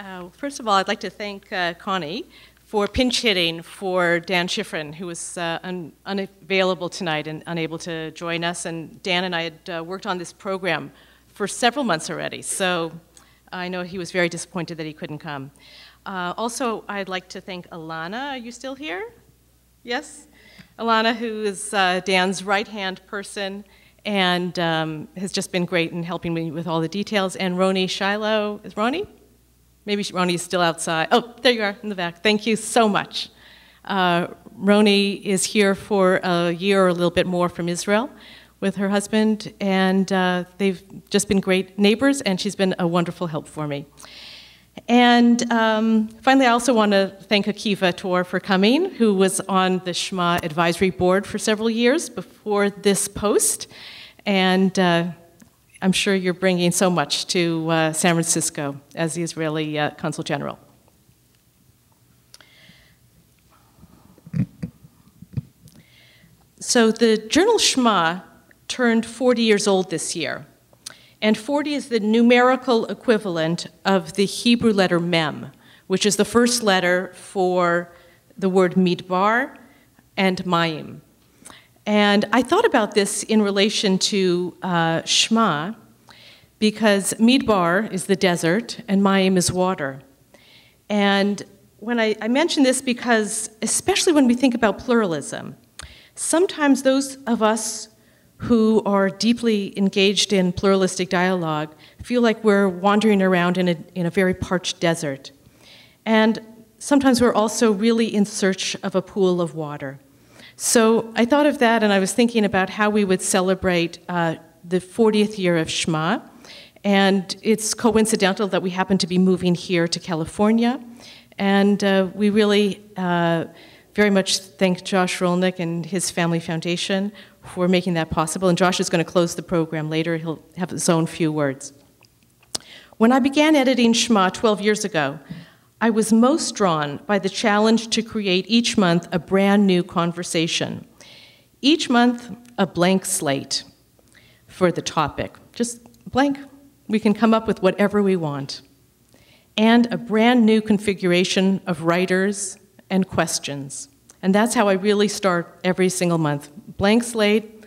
Uh, first of all, I'd like to thank uh, Connie for pinch hitting for Dan Schifrin, who was uh, un unavailable tonight and unable to join us. And Dan and I had uh, worked on this program for several months already, so I know he was very disappointed that he couldn't come. Uh, also, I'd like to thank Alana. Are you still here? Yes? Alana, who is uh, Dan's right hand person and um, has just been great in helping me with all the details. And Roni Shiloh, is Roni? Maybe Roni is still outside. Oh, there you are in the back. Thank you so much. Uh, Roni is here for a year or a little bit more from Israel with her husband, and uh, they've just been great neighbors, and she's been a wonderful help for me. And um, finally, I also want to thank Akiva Tor for coming, who was on the Sh'ma advisory board for several years before this post. And uh, I'm sure you're bringing so much to uh, San Francisco as the Israeli uh, Consul General. So the journal Sh'ma turned 40 years old this year. And 40 is the numerical equivalent of the Hebrew letter mem, which is the first letter for the word midbar and mayim. And I thought about this in relation to uh, Sh'ma, because midbar is the desert and mayim is water. And when I, I mention this because, especially when we think about pluralism, sometimes those of us who are deeply engaged in pluralistic dialogue feel like we're wandering around in a, in a very parched desert. And sometimes we're also really in search of a pool of water. So I thought of that and I was thinking about how we would celebrate uh, the 40th year of Sh'ma. And it's coincidental that we happen to be moving here to California. And uh, we really uh, very much thank Josh Rolnick and his Family Foundation for making that possible. And Josh is going to close the program later. He'll have his own few words. When I began editing Sh'ma 12 years ago, I was most drawn by the challenge to create each month a brand new conversation. Each month, a blank slate for the topic. Just blank. We can come up with whatever we want. And a brand new configuration of writers and questions. And that's how I really start every single month. Blank slate,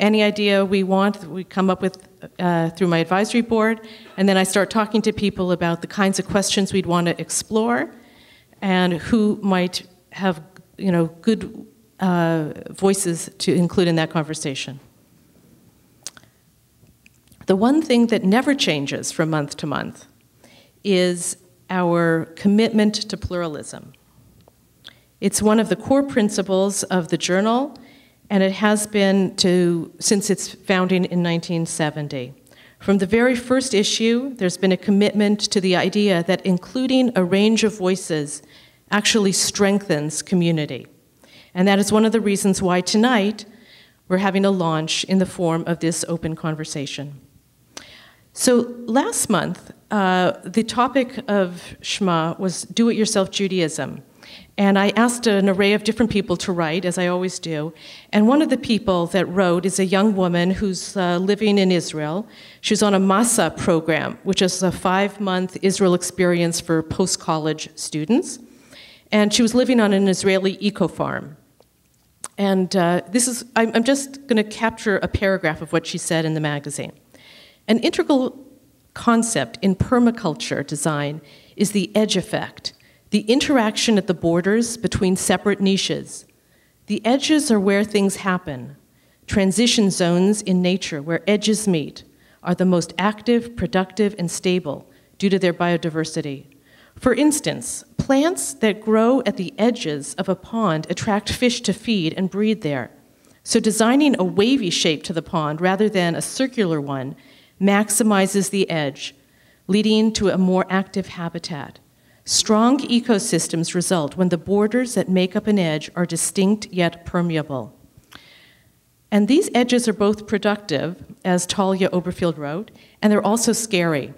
any idea we want, we come up with uh, through my advisory board, and then I start talking to people about the kinds of questions we'd want to explore and who might have you know, good uh, voices to include in that conversation. The one thing that never changes from month to month is our commitment to pluralism. It's one of the core principles of the journal, and it has been to, since its founding in 1970. From the very first issue, there's been a commitment to the idea that including a range of voices actually strengthens community. And that is one of the reasons why tonight we're having a launch in the form of this open conversation. So last month, uh, the topic of Sh'ma was do it yourself Judaism. And I asked an array of different people to write, as I always do. And one of the people that wrote is a young woman who's uh, living in Israel. She's on a MASA program, which is a five month Israel experience for post college students. And she was living on an Israeli eco farm. And uh, this is, I'm just going to capture a paragraph of what she said in the magazine. An integral concept in permaculture design is the edge effect the interaction at the borders between separate niches. The edges are where things happen. Transition zones in nature where edges meet are the most active, productive, and stable due to their biodiversity. For instance, plants that grow at the edges of a pond attract fish to feed and breed there. So designing a wavy shape to the pond rather than a circular one maximizes the edge, leading to a more active habitat. Strong ecosystems result when the borders that make up an edge are distinct yet permeable. And these edges are both productive, as Talia Oberfield wrote, and they're also scary.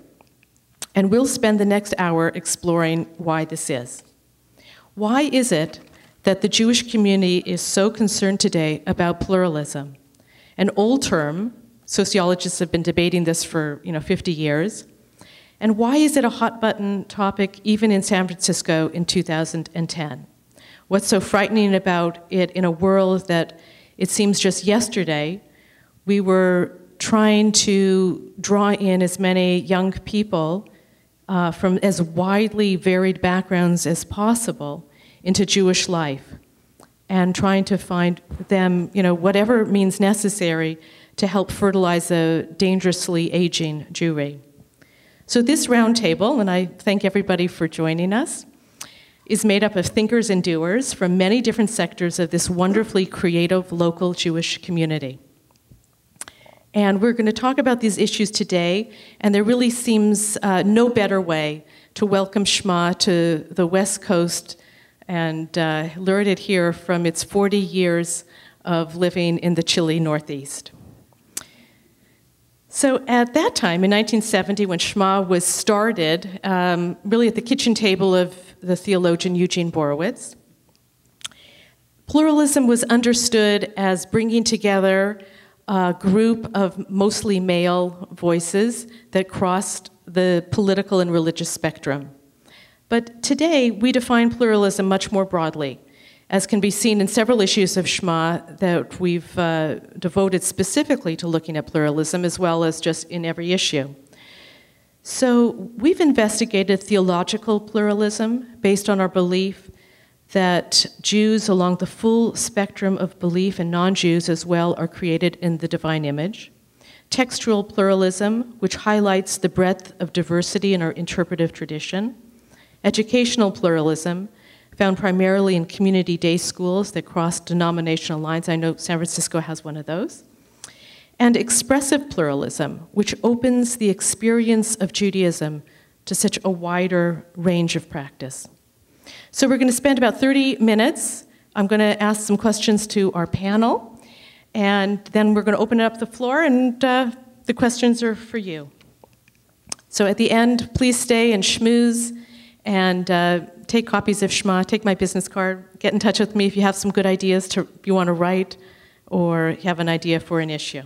And we'll spend the next hour exploring why this is. Why is it that the Jewish community is so concerned today about pluralism? An old term, sociologists have been debating this for you know, 50 years, And why is it a hot button topic even in San Francisco in 2010? What's so frightening about it in a world that it seems just yesterday we were trying to draw in as many young people uh, from as widely varied backgrounds as possible into Jewish life and trying to find them, you know, whatever means necessary to help fertilize a dangerously aging Jewry. So this roundtable, and I thank everybody for joining us, is made up of thinkers and doers from many different sectors of this wonderfully creative local Jewish community. And we're going to talk about these issues today, and there really seems uh, no better way to welcome Sh'ma to the West Coast and uh, lured it here from its 40 years of living in the chilly Northeast. So at that time, in 1970, when Sh'ma was started, um, really at the kitchen table of the theologian Eugene Borowitz, pluralism was understood as bringing together a group of mostly male voices that crossed the political and religious spectrum. But today, we define pluralism much more broadly as can be seen in several issues of Sh'ma that we've uh, devoted specifically to looking at pluralism, as well as just in every issue. So, we've investigated theological pluralism based on our belief that Jews, along the full spectrum of belief, and non Jews as well, are created in the divine image. Textual pluralism, which highlights the breadth of diversity in our interpretive tradition. Educational pluralism, found primarily in community day schools that cross denominational lines. I know San Francisco has one of those. And expressive pluralism, which opens the experience of Judaism to such a wider range of practice. So we're going to spend about 30 minutes. I'm going to ask some questions to our panel, and then we're going to open up the floor, and uh, the questions are for you. So at the end, please stay and schmooze and uh, take copies of Sh'ma, take my business card, get in touch with me if you have some good ideas to you want to write or you have an idea for an issue.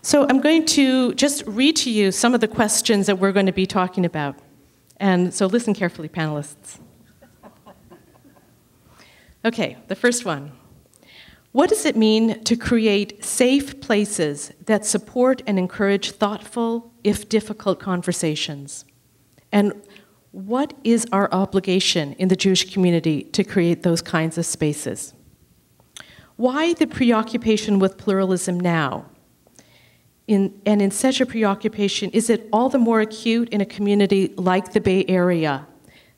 So I'm going to just read to you some of the questions that we're going to be talking about. And so listen carefully, panelists. Okay, the first one. What does it mean to create safe places that support and encourage thoughtful, if difficult, conversations? And what is our obligation in the Jewish community to create those kinds of spaces? Why the preoccupation with pluralism now? In, and in such a preoccupation, is it all the more acute in a community like the Bay Area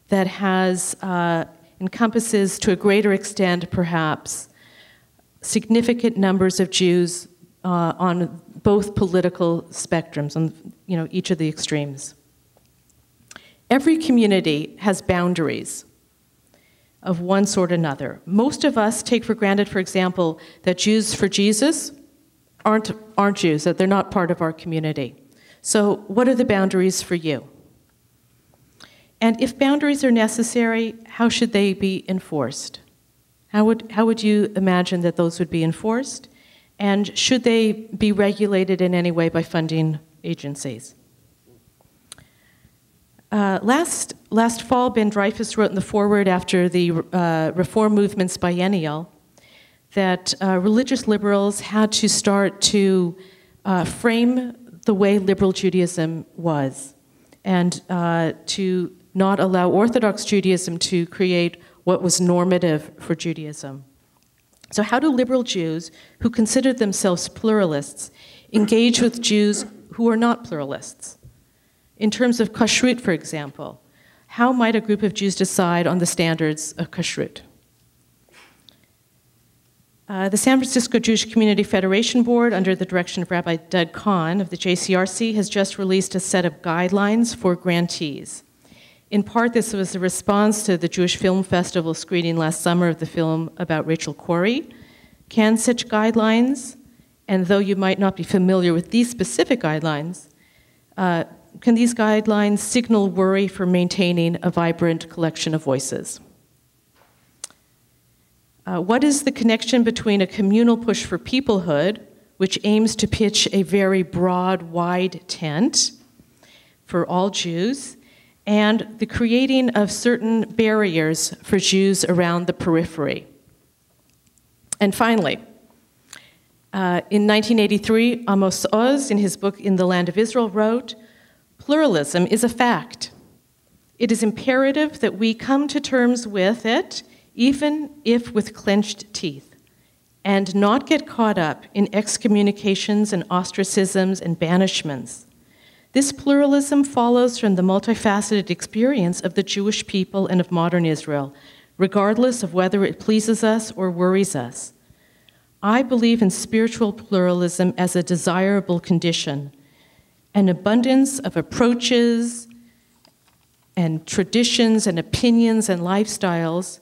that has, uh, encompasses to a greater extent perhaps, significant numbers of Jews uh, on both political spectrums, on you know, each of the extremes? Every community has boundaries of one sort or another. Most of us take for granted, for example, that Jews for Jesus aren't, aren't Jews, that they're not part of our community. So, what are the boundaries for you? And if boundaries are necessary, how should they be enforced? How would, how would you imagine that those would be enforced? And should they be regulated in any way by funding agencies? Uh, last, last fall, Ben Dreyfus wrote in the Forward after the uh, reform movement's biennial that uh, religious liberals had to start to uh, frame the way liberal Judaism was and uh, to not allow Orthodox Judaism to create what was normative for Judaism. So, how do liberal Jews who consider themselves pluralists engage with Jews who are not pluralists? In terms of kashrut, for example, how might a group of Jews decide on the standards of kashrut? Uh, the San Francisco Jewish Community Federation Board, under the direction of Rabbi Doug Kahn of the JCRC, has just released a set of guidelines for grantees. In part, this was a response to the Jewish Film Festival screening last summer of the film about Rachel Corrie. Can such guidelines, and though you might not be familiar with these specific guidelines, uh, can these guidelines signal worry for maintaining a vibrant collection of voices? Uh, what is the connection between a communal push for peoplehood, which aims to pitch a very broad, wide tent for all Jews, and the creating of certain barriers for Jews around the periphery. And finally, uh, in 1983, Amos Oz, in his book In the Land of Israel, wrote Pluralism is a fact. It is imperative that we come to terms with it, even if with clenched teeth, and not get caught up in excommunications and ostracisms and banishments. This pluralism follows from the multifaceted experience of the Jewish people and of modern Israel, regardless of whether it pleases us or worries us. I believe in spiritual pluralism as a desirable condition. An abundance of approaches and traditions and opinions and lifestyles,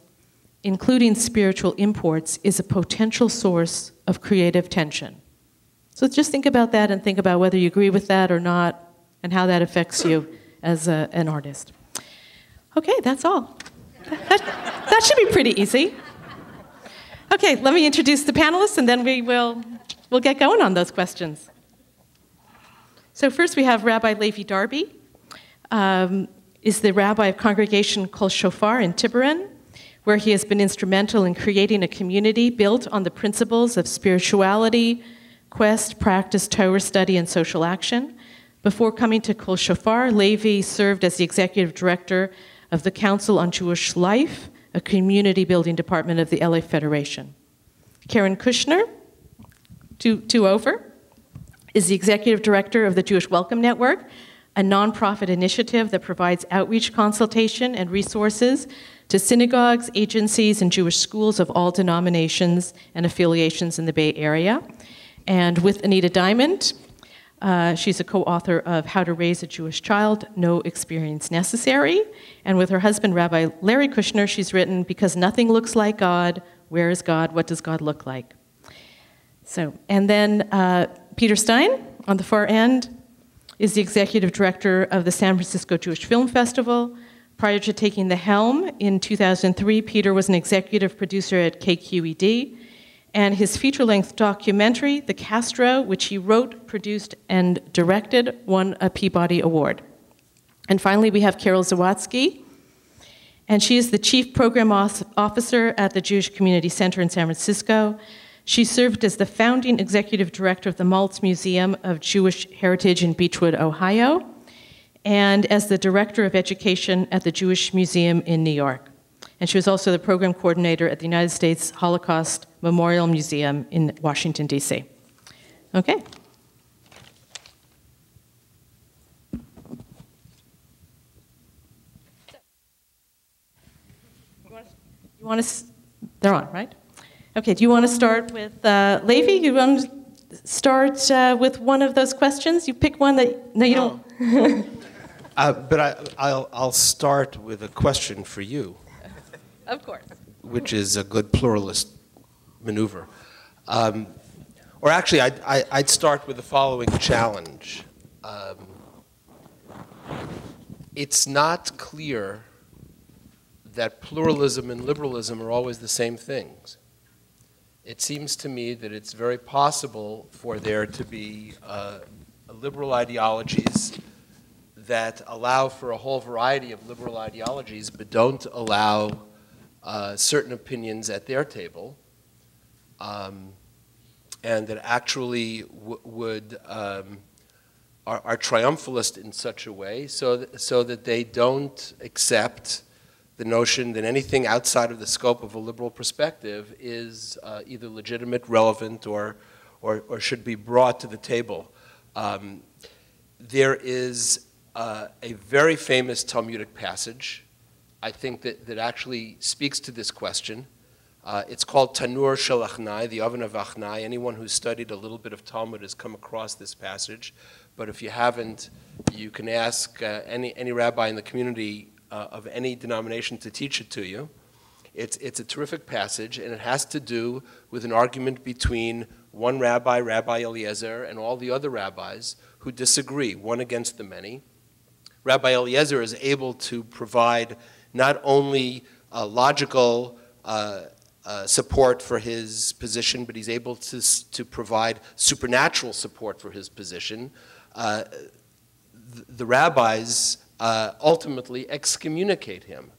including spiritual imports, is a potential source of creative tension. So just think about that and think about whether you agree with that or not and how that affects you as a, an artist. Okay, that's all. That, that should be pretty easy. Okay, let me introduce the panelists and then we will we'll get going on those questions. So first we have Rabbi Lavey Derby. Um, is the rabbi of congregation Kol Shofar in Tiburon, where he has been instrumental in creating a community built on the principles of spirituality, quest, practice, Torah study, and social action. Before coming to Kol Shofar, Levi served as the executive director of the Council on Jewish Life, a community building department of the LA Federation. Karen Kushner, two, two over, is the executive director of the Jewish Welcome Network, a nonprofit initiative that provides outreach consultation and resources to synagogues, agencies, and Jewish schools of all denominations and affiliations in the Bay Area. And with Anita Diamant, uh, she's a co author of How to Raise a Jewish Child No Experience Necessary. And with her husband, Rabbi Larry Kushner, she's written Because Nothing Looks Like God, Where is God? What Does God Look Like? So, and then uh, Peter Stein on the far end is the executive director of the San Francisco Jewish Film Festival. Prior to taking the helm in 2003, Peter was an executive producer at KQED and his feature length documentary, The Castro, which he wrote, produced, and directed, won a Peabody Award. And finally, we have Carole Zawatsky, and she is the Chief Program Officer at the Jewish Community Center in San Francisco. She served as the founding executive director of the Maltz Museum of Jewish Heritage in Beachwood, Ohio, and as the director of education at the Jewish Museum in New York. And she was also the program coordinator at the United States Holocaust Memorial Museum in Washington, D.C. Okay. You want to, they're on, right? Okay, do you want to start with uh, Lavey? You want to start uh, with one of those questions? You pick one that, no, you no. don't. uh, but I, I'll, I'll start with a question for you. Of course. Which is a good pluralist maneuver. Um, or actually, I'd, I, I'd, start with the following challenge. Um, it's not clear that pluralism and liberalism are always the same things. It seems to me that it's very possible for there to be uh, liberal ideologies that allow for a whole variety of liberal ideologies, but don't allow uh, certain opinions at their table, um, and that actually would um, are, are, triumphalist in such a way so that, so that they don't accept the notion that anything outside of the scope of a liberal perspective is uh, either legitimate, relevant, or, or, or, should be brought to the table. Um, there is uh, a very famous Talmudic passage I think that, that actually speaks to this question. Uh, it's called Tanur Shel Achnai, the oven of Achnai. Anyone who's studied a little bit of Talmud has come across this passage. But if you haven't, you can ask uh, any, any rabbi in the community uh, of any denomination to teach it to you. It's, it's a terrific passage, and it has to do with an argument between one rabbi, Rabbi Eliezer, and all the other rabbis who disagree, one against the many. Rabbi Eliezer is able to provide not only logical uh, uh, support for his position, but he's able to, to provide supernatural support for his position. Uh, the, the rabbis uh, ultimately excommunicate him.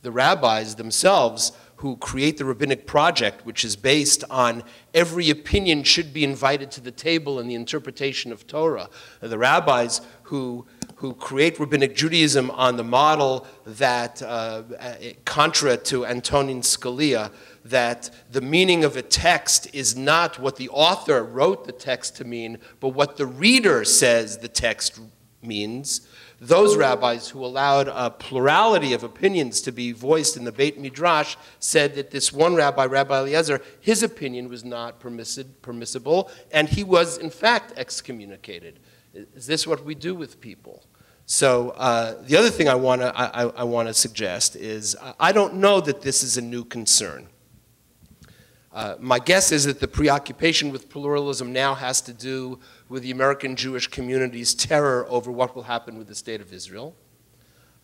The rabbis themselves who create the rabbinic project, which is based on every opinion should be invited to the table in the interpretation of Torah. The rabbis who, who create rabbinic Judaism on the model that, uh, contra to Antonin Scalia, that the meaning of a text is not what the author wrote the text to mean, but what the reader says the text means those rabbis who allowed a plurality of opinions to be voiced in the Beit Midrash said that this one rabbi, Rabbi Eliezer, his opinion was not permissible, and he was in fact excommunicated. Is this what we do with people? So uh, the other thing I want to I, I want to suggest is I don't know that this is a new concern. Uh, my guess is that the preoccupation with pluralism now has to do with the American Jewish community's terror over what will happen with the state of Israel.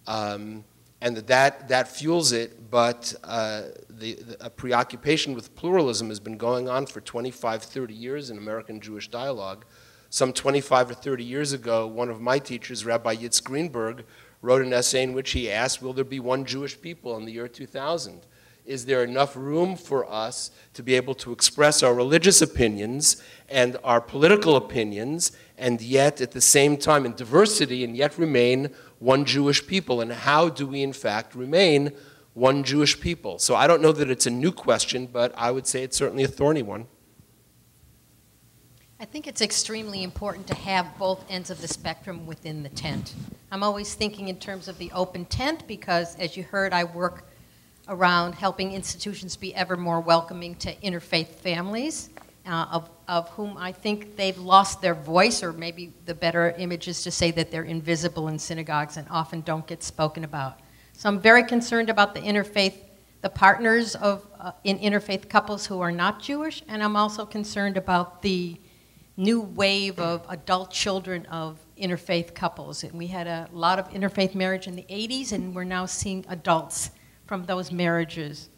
Um, and that, that that fuels it, but uh, the, the, a preoccupation with pluralism has been going on for 25, 30 years in American Jewish dialogue. Some 25 or 30 years ago, one of my teachers, Rabbi Yitz Greenberg, wrote an essay in which he asked, Will there be one Jewish people in the year 2000? is there enough room for us to be able to express our religious opinions and our political opinions, and yet at the same time in diversity, and yet remain one Jewish people? And how do we, in fact, remain one Jewish people? So I don't know that it's a new question, but I would say it's certainly a thorny one. I think it's extremely important to have both ends of the spectrum within the tent. I'm always thinking in terms of the open tent because, as you heard, I work around helping institutions be ever more welcoming to interfaith families, uh, of, of whom I think they've lost their voice, or maybe the better image is to say that they're invisible in synagogues and often don't get spoken about. So I'm very concerned about the interfaith, the partners of, uh, in interfaith couples who are not Jewish, and I'm also concerned about the new wave of adult children of interfaith couples. And we had a lot of interfaith marriage in the 80s, and we're now seeing adults from those marriages.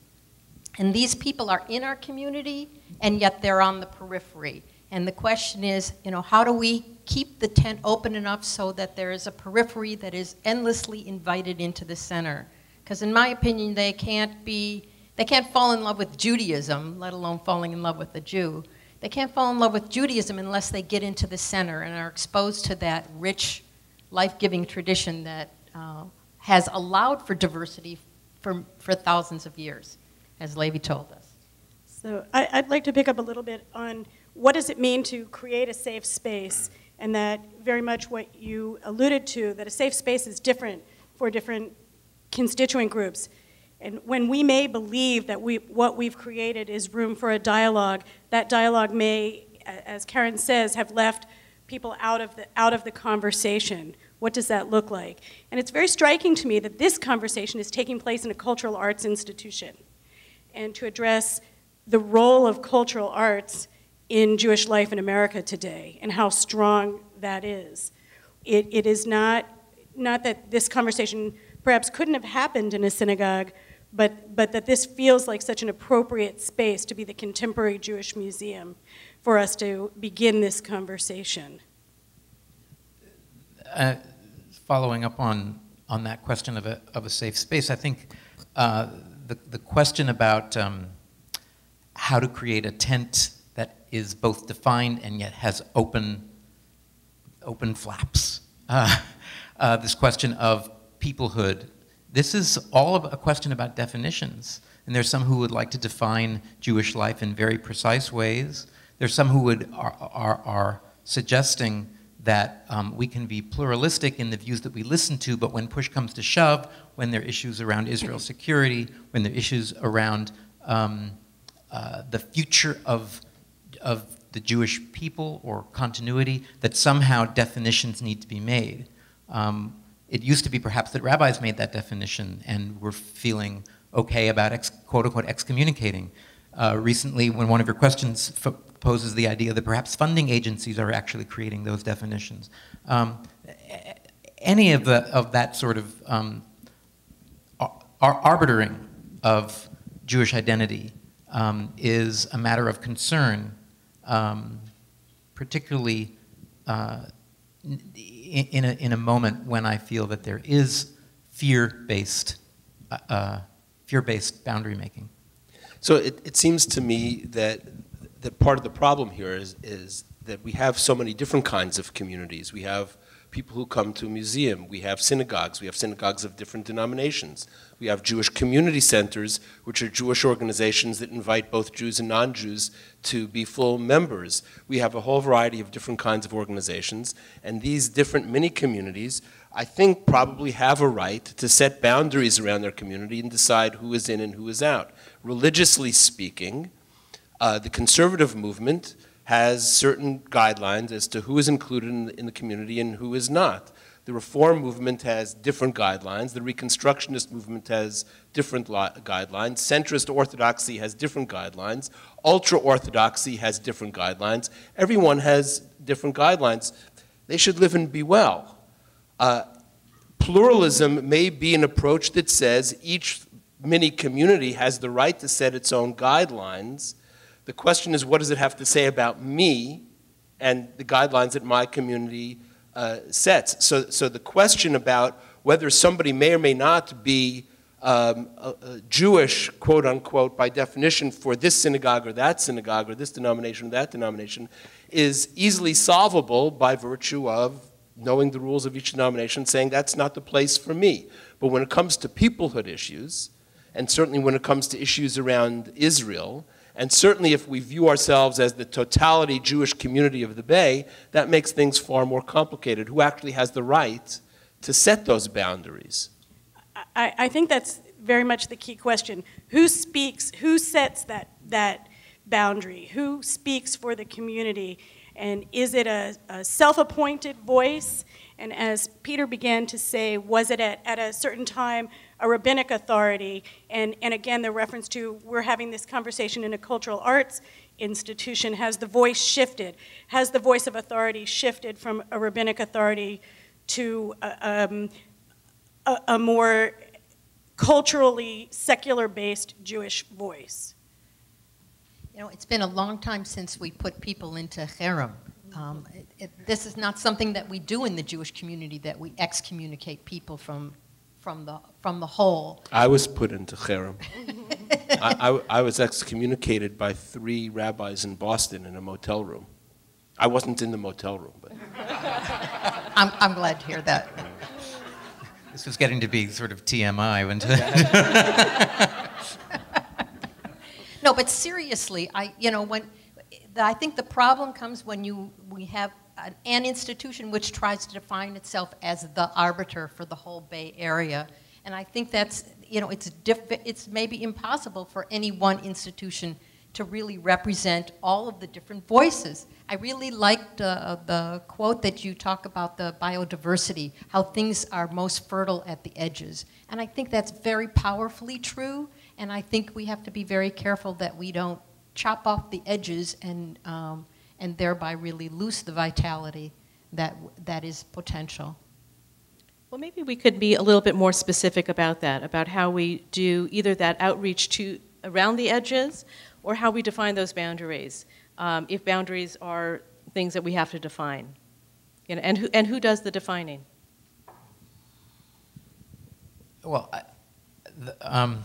And these people are in our community, and yet they're on the periphery. And the question is, you know, how do we keep the tent open enough so that there is a periphery that is endlessly invited into the center? Because in my opinion, they can't be, they can't fall in love with Judaism, let alone falling in love with a Jew. They can't fall in love with Judaism unless they get into the center and are exposed to that rich, life-giving tradition that uh, has allowed for diversity for, for thousands of years, as Lavey told us. So I, I'd like to pick up a little bit on what does it mean to create a safe space, and that very much what you alluded to, that a safe space is different for different constituent groups. And when we may believe that we, what we've created is room for a dialogue, that dialogue may, as Karen says, have left people out of the, out of the conversation. What does that look like? And it's very striking to me that this conversation is taking place in a cultural arts institution. And to address the role of cultural arts in Jewish life in America today and how strong that is. It, it is not, not that this conversation perhaps couldn't have happened in a synagogue, but, but that this feels like such an appropriate space to be the contemporary Jewish museum for us to begin this conversation. Uh, following up on, on that question of a, of a safe space, I think uh, the, the question about um, how to create a tent that is both defined and yet has open, open flaps. Uh, uh, this question of peoplehood. This is all a question about definitions. And there's some who would like to define Jewish life in very precise ways. There's some who would, are, are, are suggesting that um, we can be pluralistic in the views that we listen to, but when push comes to shove, when there are issues around Israel's security, when there are issues around um, uh, the future of, of the Jewish people or continuity, that somehow definitions need to be made. Um, it used to be perhaps that rabbis made that definition and were feeling okay about ex, quote unquote excommunicating. Uh, recently, when one of your questions poses the idea that perhaps funding agencies are actually creating those definitions. Um, any of, the, of that sort of um, ar arbitering of Jewish identity um, is a matter of concern, um, particularly uh, in, a, in a moment when I feel that there is fear-based, uh, uh, fear-based boundary making. So it, it seems to me that, that part of the problem here is, is that we have so many different kinds of communities. We have people who come to a museum. We have synagogues. We have synagogues of different denominations. We have Jewish community centers, which are Jewish organizations that invite both Jews and non-Jews to be full members. We have a whole variety of different kinds of organizations, and these different mini communities, I think, probably have a right to set boundaries around their community and decide who is in and who is out. Religiously speaking, uh, the conservative movement has certain guidelines as to who is included in the, in the community and who is not. The reform movement has different guidelines. The reconstructionist movement has different guidelines. Centrist orthodoxy has different guidelines. Ultra orthodoxy has different guidelines. Everyone has different guidelines. They should live and be well. Uh, pluralism may be an approach that says each mini community has the right to set its own guidelines the question is, what does it have to say about me and the guidelines that my community uh, sets? So, so the question about whether somebody may or may not be um, a, a Jewish, quote unquote, by definition, for this synagogue or that synagogue or this denomination or that denomination, is easily solvable by virtue of knowing the rules of each denomination, saying that's not the place for me. But when it comes to peoplehood issues, and certainly when it comes to issues around Israel, and certainly if we view ourselves as the totality Jewish community of the Bay, that makes things far more complicated. Who actually has the right to set those boundaries? I, I think that's very much the key question. Who speaks, who sets that, that boundary? Who speaks for the community? And is it a, a self-appointed voice? And as Peter began to say, was it at, at a certain time a rabbinic authority? And, and again, the reference to we're having this conversation in a cultural arts institution. Has the voice shifted? Has the voice of authority shifted from a rabbinic authority to a, um, a, a more culturally secular based Jewish voice? You know, it's been a long time since we put people into cherem. Um, it, it, this is not something that we do in the Jewish community, that we excommunicate people from, from, the, from the whole. I was put into cherem. I, I, I, was excommunicated by three rabbis in Boston in a motel room. I wasn't in the motel room, but. I'm, I'm glad to hear that. This was getting to be sort of TMI. When no, but seriously, I, you know, when I think the problem comes when you we have an, institution which tries to define itself as the arbiter for the whole Bay Area, and I think that's you know it's it's maybe impossible for any one institution to really represent all of the different voices. I really liked uh, the quote that you talk about the biodiversity, how things are most fertile at the edges. And I think that's very powerfully true, and I think we have to be very careful that we don't chop off the edges and, um, and thereby really lose the vitality that, that is potential. Well, maybe we could be a little bit more specific about that, about how we do either that outreach to around the edges or how we define those boundaries, um, if boundaries are things that we have to define. You know, and, who, and who does the defining? Well, I, the, um,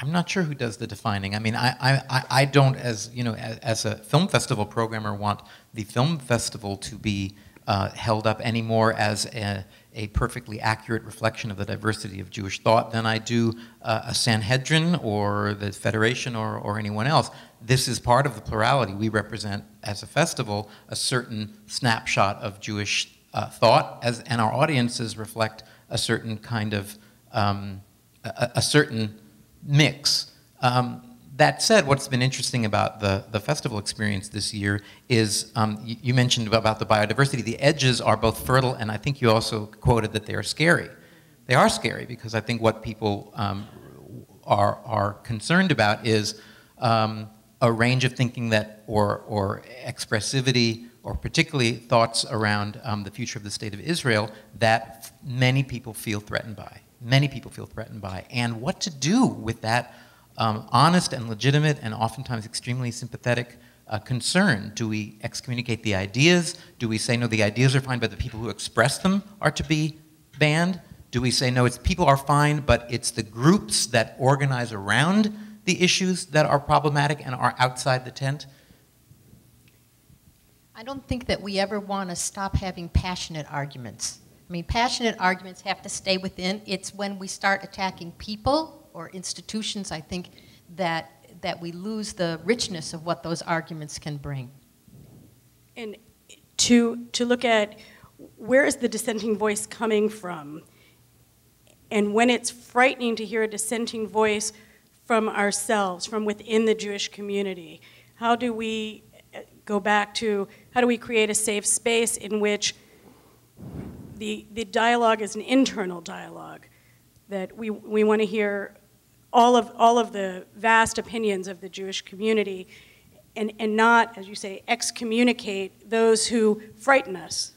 I'm not sure who does the defining. I mean, I, I, I don't, as you know, as, as a film festival programmer, want the film festival to be uh, held up anymore as a, a, perfectly accurate reflection of the diversity of Jewish thought than I do uh, a Sanhedrin or the Federation or, or anyone else. This is part of the plurality. We represent, as a festival, a certain snapshot of Jewish uh, thought, as, and our audiences reflect a certain kind of, um, a, a certain mix. Um, that said, what's been interesting about the, the festival experience this year is um, you, you, mentioned about the biodiversity. The edges are both fertile, and I think you also quoted that they are scary. They are scary because I think what people um, are, are concerned about is um, a range of thinking that, or, or expressivity, or particularly thoughts around um, the future of the state of Israel that many people feel threatened by many people feel threatened by, and what to do with that um, honest and legitimate and oftentimes extremely sympathetic uh, concern. Do we excommunicate the ideas? Do we say, no, the ideas are fine, but the people who express them are to be banned? Do we say, no, it's people are fine, but it's the groups that organize around the issues that are problematic and are outside the tent? I don't think that we ever want to stop having passionate arguments. I mean, passionate arguments have to stay within. It's when we start attacking people or institutions, I think, that, that we lose the richness of what those arguments can bring. And to, to look at where is the dissenting voice coming from? And when it's frightening to hear a dissenting voice from ourselves, from within the Jewish community, how do we uh, go back to how do we create a safe space in which the, the dialogue is an internal dialogue, that we, we want to hear all of, all of the vast opinions of the Jewish community and, and not, as you say, excommunicate those who frighten us.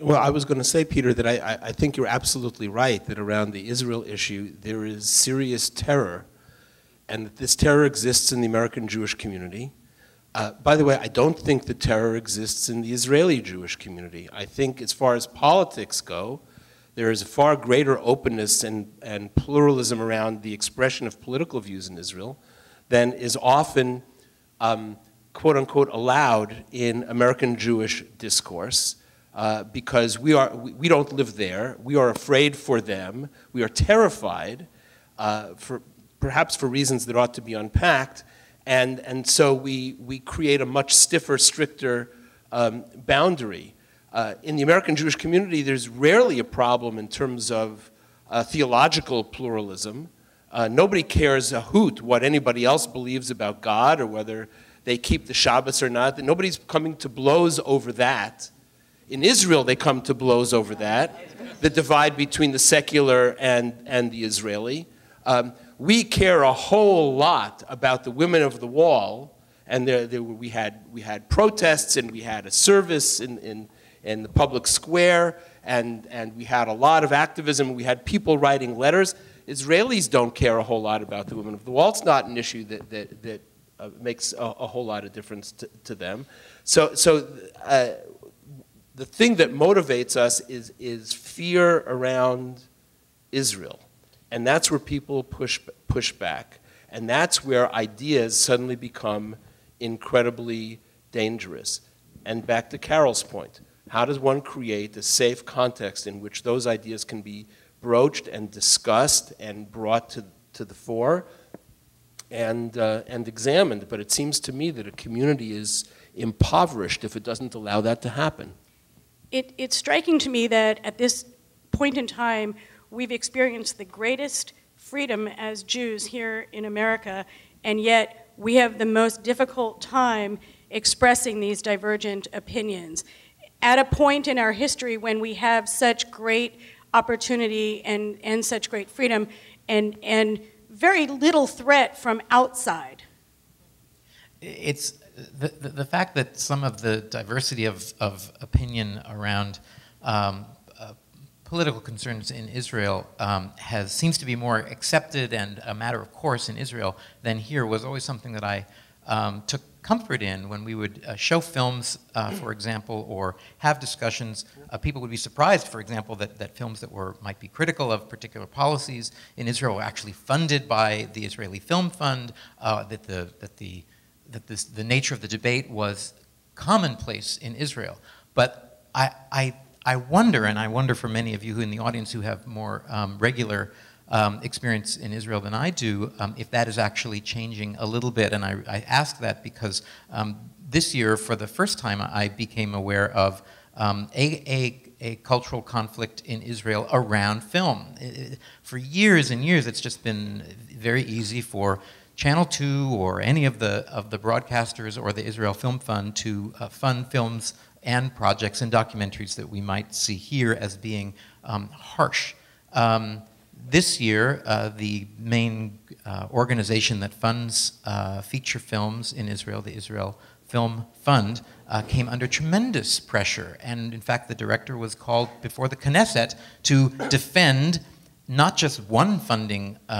Well, I was going to say, Peter, that I, I think you're absolutely right that around the Israel issue, there is serious terror, and that this terror exists in the American Jewish community. Uh, by the way, I don't think the terror exists in the Israeli Jewish community. I think, as far as politics go, there is a far greater openness and, and pluralism around the expression of political views in Israel than is often, um, quote unquote, allowed in American Jewish discourse. Uh, because we, are, we, we, don't live there. We are afraid for them. We are terrified, uh, for, perhaps for reasons that ought to be unpacked. And, and so we, we create a much stiffer, stricter um, boundary. Uh, in the American Jewish community, there's rarely a problem in terms of uh, theological pluralism. Uh, nobody cares a hoot what anybody else believes about God or whether they keep the Shabbos or not. Nobody's coming to blows over that. In Israel, they come to blows over that, the divide between the secular and, and the Israeli. Um, we care a whole lot about the women of the wall, and there, there, we, had, we had protests and we had a service in, in, in the public square, and, and we had a lot of activism. We had people writing letters. Israelis don't care a whole lot about the women of the wall. It's not an issue that, that, that uh, makes a, a, whole lot of difference to, to them. So, so uh, the thing that motivates us is, is fear around Israel. And that's where people push, push back. And that's where ideas suddenly become incredibly dangerous. And back to Carole's point how does one create a safe context in which those ideas can be broached and discussed and brought to, to the fore and, uh, and examined? But it seems to me that a community is impoverished if it doesn't allow that to happen it, it's striking to me that at this point in time, we've experienced the greatest freedom as Jews here in America, and yet we have the most difficult time expressing these divergent opinions. At a point in our history when we have such great opportunity and, and such great freedom and, and very little threat from outside. It's the, the, the, fact that some of the diversity of, of opinion around um, political concerns in Israel um, has, seems to be more accepted and a matter of course in Israel than here was always something that I um, took comfort in when we would uh, show films, uh, for example, or have discussions. Uh, people would be surprised, for example, that, that films that were might be critical of particular policies in Israel were actually funded by the Israeli Film Fund. Uh, that the that the that this, the nature of the debate was commonplace in Israel. But I, I, I wonder, and I wonder for many of you who in the audience who have more um, regular um, experience in Israel than I do, um, if that is actually changing a little bit. And I, I ask that because um, this year, for the first time, I became aware of um, a, a, a, cultural conflict in Israel around film. For years and years, it's just been very easy for Channel 2 or any of the, of the broadcasters or the Israel Film Fund to uh, fund films and projects and documentaries that we might see here as being um, harsh. Um, this year, uh, the main uh, organization that funds uh, feature films in Israel, the Israel Film Fund, uh, came under tremendous pressure. And in fact, the director was called before the Knesset to defend not just one funding uh,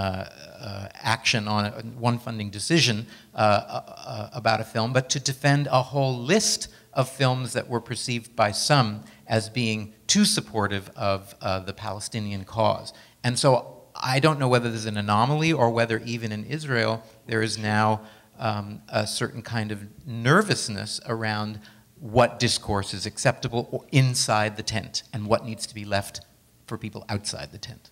uh, action on a, one funding decision about a film, but to defend a whole list of films that were perceived by some as being too supportive of uh, the Palestinian cause. And so I don't know whether there's an anomaly or whether even in Israel there is now um, a certain kind of nervousness around what discourse is acceptable inside the tent and what needs to be left for people outside the tent.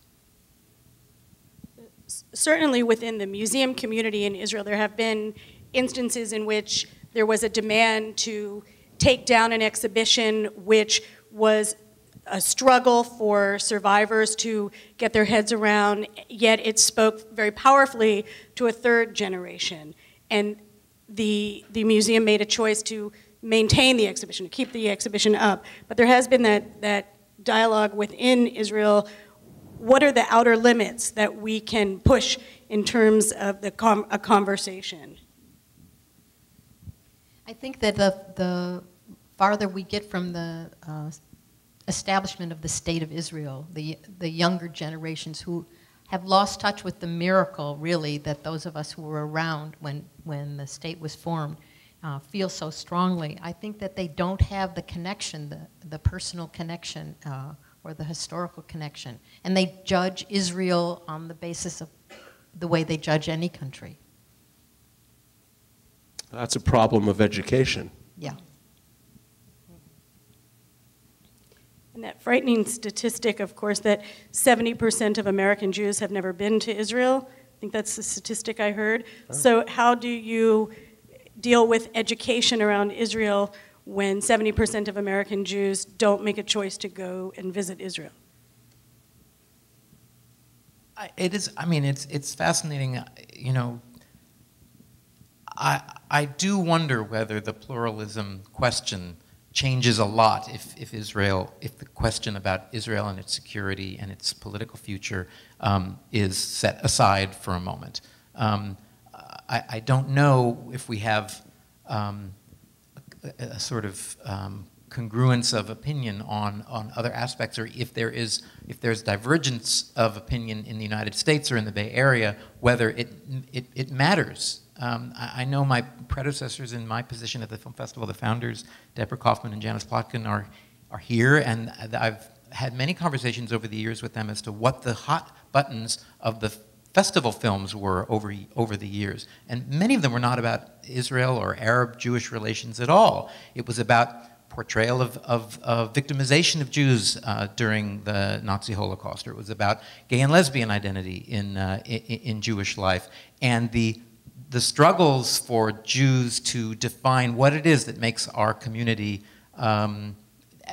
Certainly within the museum community in Israel, there have been instances in which there was a demand to take down an exhibition which was a struggle for survivors to get their heads around, yet it spoke very powerfully to a third generation. And the, the museum made a choice to maintain the exhibition, to keep the exhibition up. But there has been that, that dialogue within Israel. What are the outer limits that we can push in terms of the com- a conversation? I think that the, the farther we get from the uh, establishment of the state of Israel, the, the younger generations who have lost touch with the miracle, really, that those of us who were around when, when the state was formed uh, feel so strongly. I think that they don't have the connection, the, the personal connection, uh, or the historical connection. And they judge Israel on the basis of the way they judge any country. That's a problem of education. Yeah. And that frightening statistic, of course, that 70% of American Jews have never been to Israel. I think that's the statistic I heard. Oh. So, how do you deal with education around Israel when 70% of American Jews don't make a choice to go and visit Israel? It is, I mean, it's, it's fascinating. You know, I, I do wonder whether the pluralism question changes a lot if, if Israel, if the question about Israel and its security and its political future um, is set aside for a moment. Um, I, I, don't know if we have um, a, a, sort of um, congruence of opinion on, on other aspects, or if there is if there's divergence of opinion in the United States or in the Bay Area, whether it it, it matters um, I, I, know my predecessors in my position at the film festival, the founders, Deborah Kaufman and Janice Plotkin, are, are here, and I've had many conversations over the years with them as to what the hot buttons of the festival films were over, over the years. And many of them were not about Israel or Arab Jewish relations at all. It was about portrayal of, of, of victimization of Jews uh, during the Nazi Holocaust, or it was about gay and lesbian identity in, uh, in, in Jewish life, and the the struggles for Jews to define what it is that makes our community um,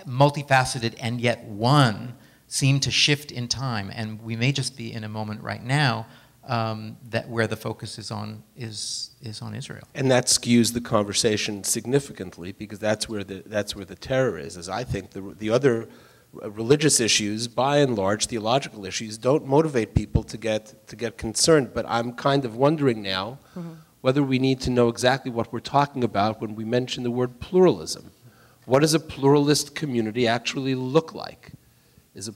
multifaceted and yet one seem to shift in time. And we may just be in a moment right now um, that where the focus is on is is on Israel. And that skews the conversation significantly because that's where the that's where the terror is. As I think the the other religious issues, by and large, theological issues, don't motivate people to get to get concerned. But I'm kind of wondering now mm-hmm. whether we need to know exactly what we're talking about when we mention the word pluralism. What does a pluralist community actually look like? Is a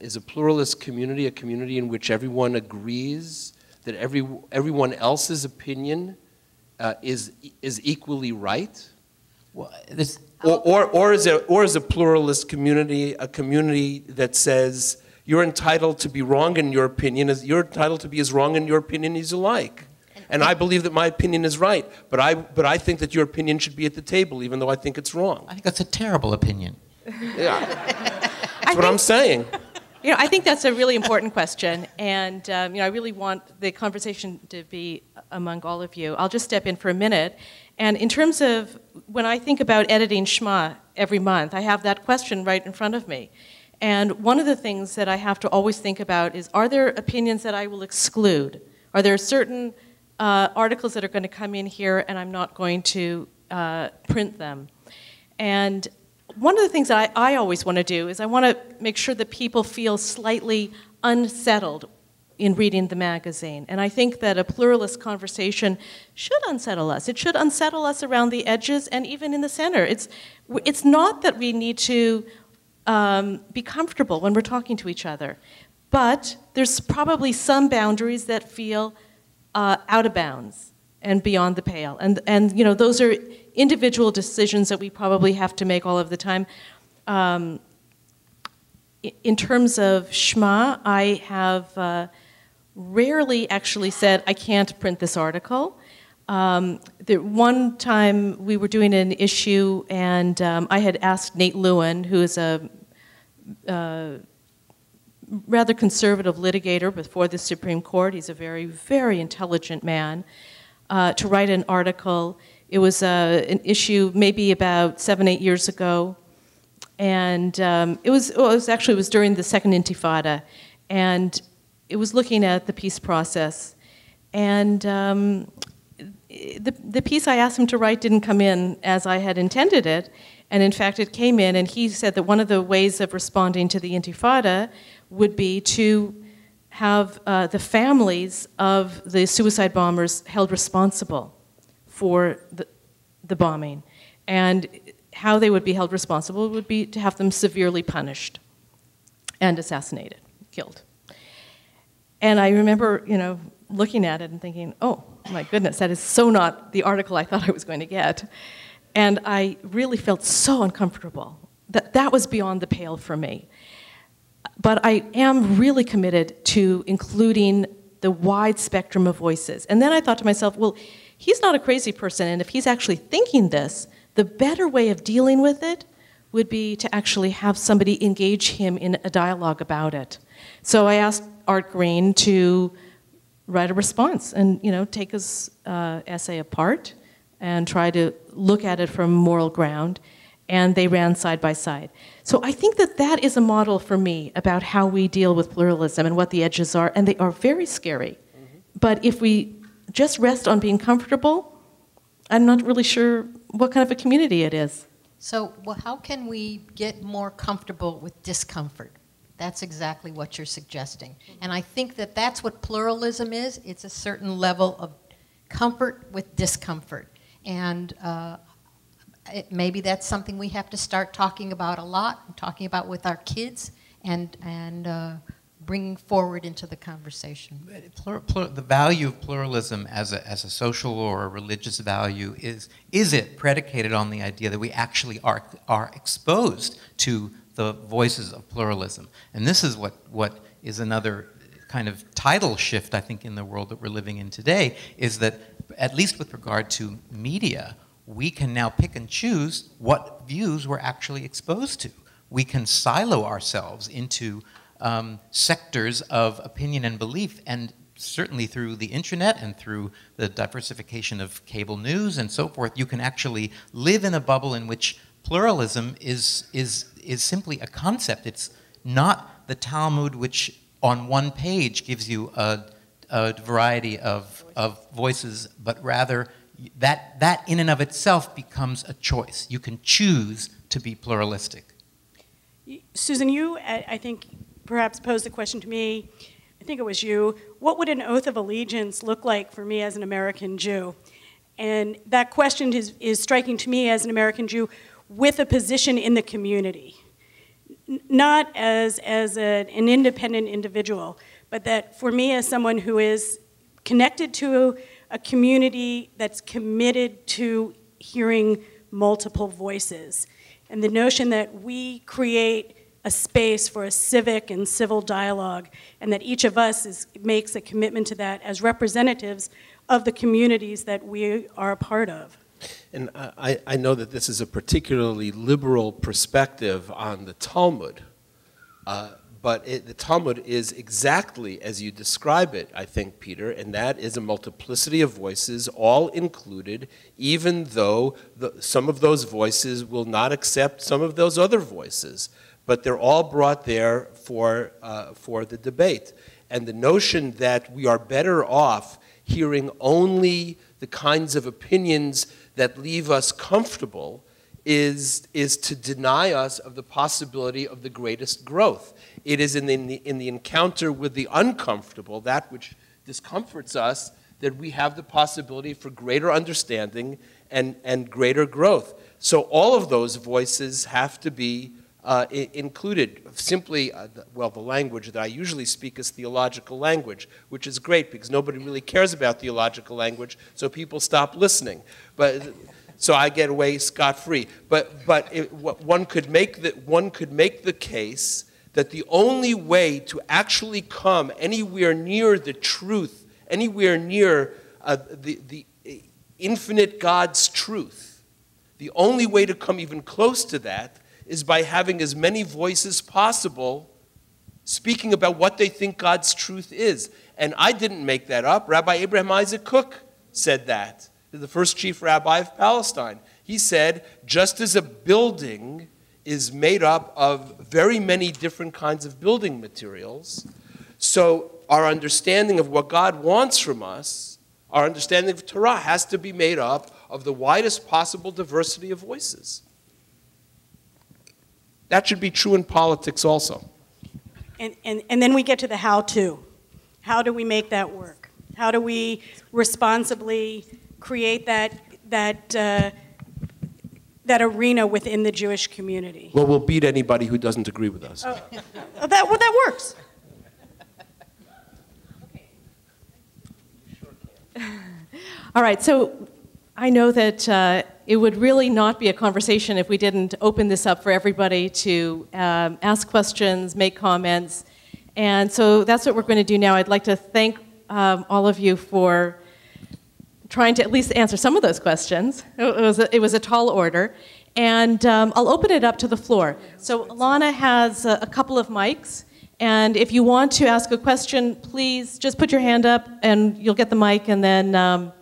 is a pluralist community a community in which everyone agrees that every everyone else's opinion uh, is is equally right? Well, this, or, or, or, is a, or is a pluralist community a community that says you're entitled to be wrong in your opinion, as you're entitled to be as wrong in your opinion as you like? And I believe that my opinion is right, but I, but I think that your opinion should be at the table, even though I think it's wrong. I think that's a terrible opinion. Yeah. That's what I'm saying. You know, I think that's a really important question, and um, you know, I really want the conversation to be among all of you. I'll just step in for a minute and in terms of when I think about editing Sh'ma every month, I have that question right in front of me. And one of the things that I have to always think about is are there opinions that I will exclude? Are there certain uh, articles that are going to come in here and I'm not going to uh, print them? And one of the things that I, I always want to do is I want to make sure that people feel slightly unsettled in reading the magazine. And I think that a pluralist conversation should unsettle us. It should unsettle us around the edges and even in the center. It's, it's not that we need to um, be comfortable when we're talking to each other, but there's probably some boundaries that feel uh, out of bounds and beyond the pale. And, and, you know, those are individual decisions that we probably have to make all of the time. Um, in terms of Sh'ma, I have uh, rarely actually said, I can't print this article. Um, the one time we were doing an issue, and um, I had asked Nate Lewin, who is a uh, rather conservative litigator before the Supreme Court. He's a very, very intelligent man. Uh, to write an article. It was uh, an issue maybe about seven, eight years ago, and um, it was. Well, it was actually it was during the Second Intifada, and it was looking at the peace process, and um, the the piece I asked him to write didn't come in as I had intended it, and in fact it came in, and he said that one of the ways of responding to the Intifada would be to have uh, the families of the suicide bombers held responsible for the, the bombing. And how they would be held responsible would be to have them severely punished and assassinated, killed. And I remember, you know, looking at it and thinking, oh my goodness, that is so not the article I thought I was going to get. And I really felt so uncomfortable that that was beyond the pale for me but I am really committed to including the wide spectrum of voices. And then I thought to myself, well, he's not a crazy person, and if he's actually thinking this, the better way of dealing with it would be to actually have somebody engage him in a dialogue about it. So I asked Art Green to write a response and you know take his uh, essay apart and try to look at it from moral ground and they ran side by side. So I think that that is a model for me about how we deal with pluralism and what the edges are, and they are very scary. Mm-hmm. But if we just rest on being comfortable, I'm not really sure what kind of a community it is. So, well, how can we get more comfortable with discomfort? That's exactly what you're suggesting. And I think that that's what pluralism is it's a certain level of comfort with discomfort. And uh, it, maybe that's something we have to start talking about a lot, talking about with our kids, and and uh, bringing forward into the conversation. Plur, plur, the value of pluralism as a, as a social or a religious value is is it predicated on the idea that we actually are are exposed to the voices of pluralism, and this is what what is another kind of tidal shift I think in the world that we're living in today is that at least with regard to media we can now pick and choose what views we're actually exposed to. We can silo ourselves into um, sectors of opinion and belief, and certainly through the internet and through the diversification of cable news and so forth, you can actually live in a bubble in which pluralism is, is, is simply a concept. It's not the Talmud, which on one page gives you a, a variety of, of voices, but rather that, that in and of itself becomes a choice. You can choose to be pluralistic. Susan, you, I think, perhaps posed the question to me. I think it was you. What would an oath of allegiance look like for me as an American Jew? And that question is, is striking to me as an American Jew with a position in the community, not as, as a, an independent individual, but that for me as someone who is connected to a community that's committed to hearing multiple voices. And the notion that we create a space for a civic and civil dialogue, and that each of us is, makes a commitment to that as representatives of the communities that we are a part of. And I, I know that this is a particularly liberal perspective on the Talmud. Uh, but it, the Talmud is exactly as you describe it, I think, Peter, and that is a multiplicity of voices, all included, even though the, some of those voices will not accept some of those other voices. But they're all brought there for, uh, for the debate. And the notion that we are better off hearing only the kinds of opinions that leave us comfortable is, is to deny us of the possibility of the greatest growth. It is in the, in the encounter with the uncomfortable, that which discomforts us, that we have the possibility for greater understanding and, and greater growth. So all of those voices have to be uh, included simply, uh, the- well, the language that I usually speak is theological language, which is great because nobody really cares about theological language, so people stop listening. But so I get away scot free. But but it, one could make the one could make the case that the only way to actually come anywhere near the truth, anywhere near uh, the the infinite God's truth, the only way to come even close to that is by having as many voices possible speaking about what they think God's truth is. And I didn't make that up. Rabbi Abraham Isaac Kook said that, the first chief rabbi of Palestine. He said, just as a building is made up of very many different kinds of building materials, so our understanding of what God wants from us, our understanding of Torah, has to be made up of the widest possible diversity of voices. That should be true in politics also. And, and, and then we get to the how-to. How do we make that work? How do we responsibly create that, that, uh, that arena within the Jewish community? Well, we'll beat anybody who doesn't agree with us. Oh, that, well, that works. All right, so I know that uh, it would really not be a conversation if we didn't open this up for everybody to um, ask questions, make comments. And so that's what we're going to do now. I'd like to thank um, all of you for trying to at least answer some of those questions. It was a, it was a tall order. And um, I'll open it up to the floor. So Alana has a, a couple of mics. And if you want to ask a question, please just put your hand up and you'll get the mic. And then, um,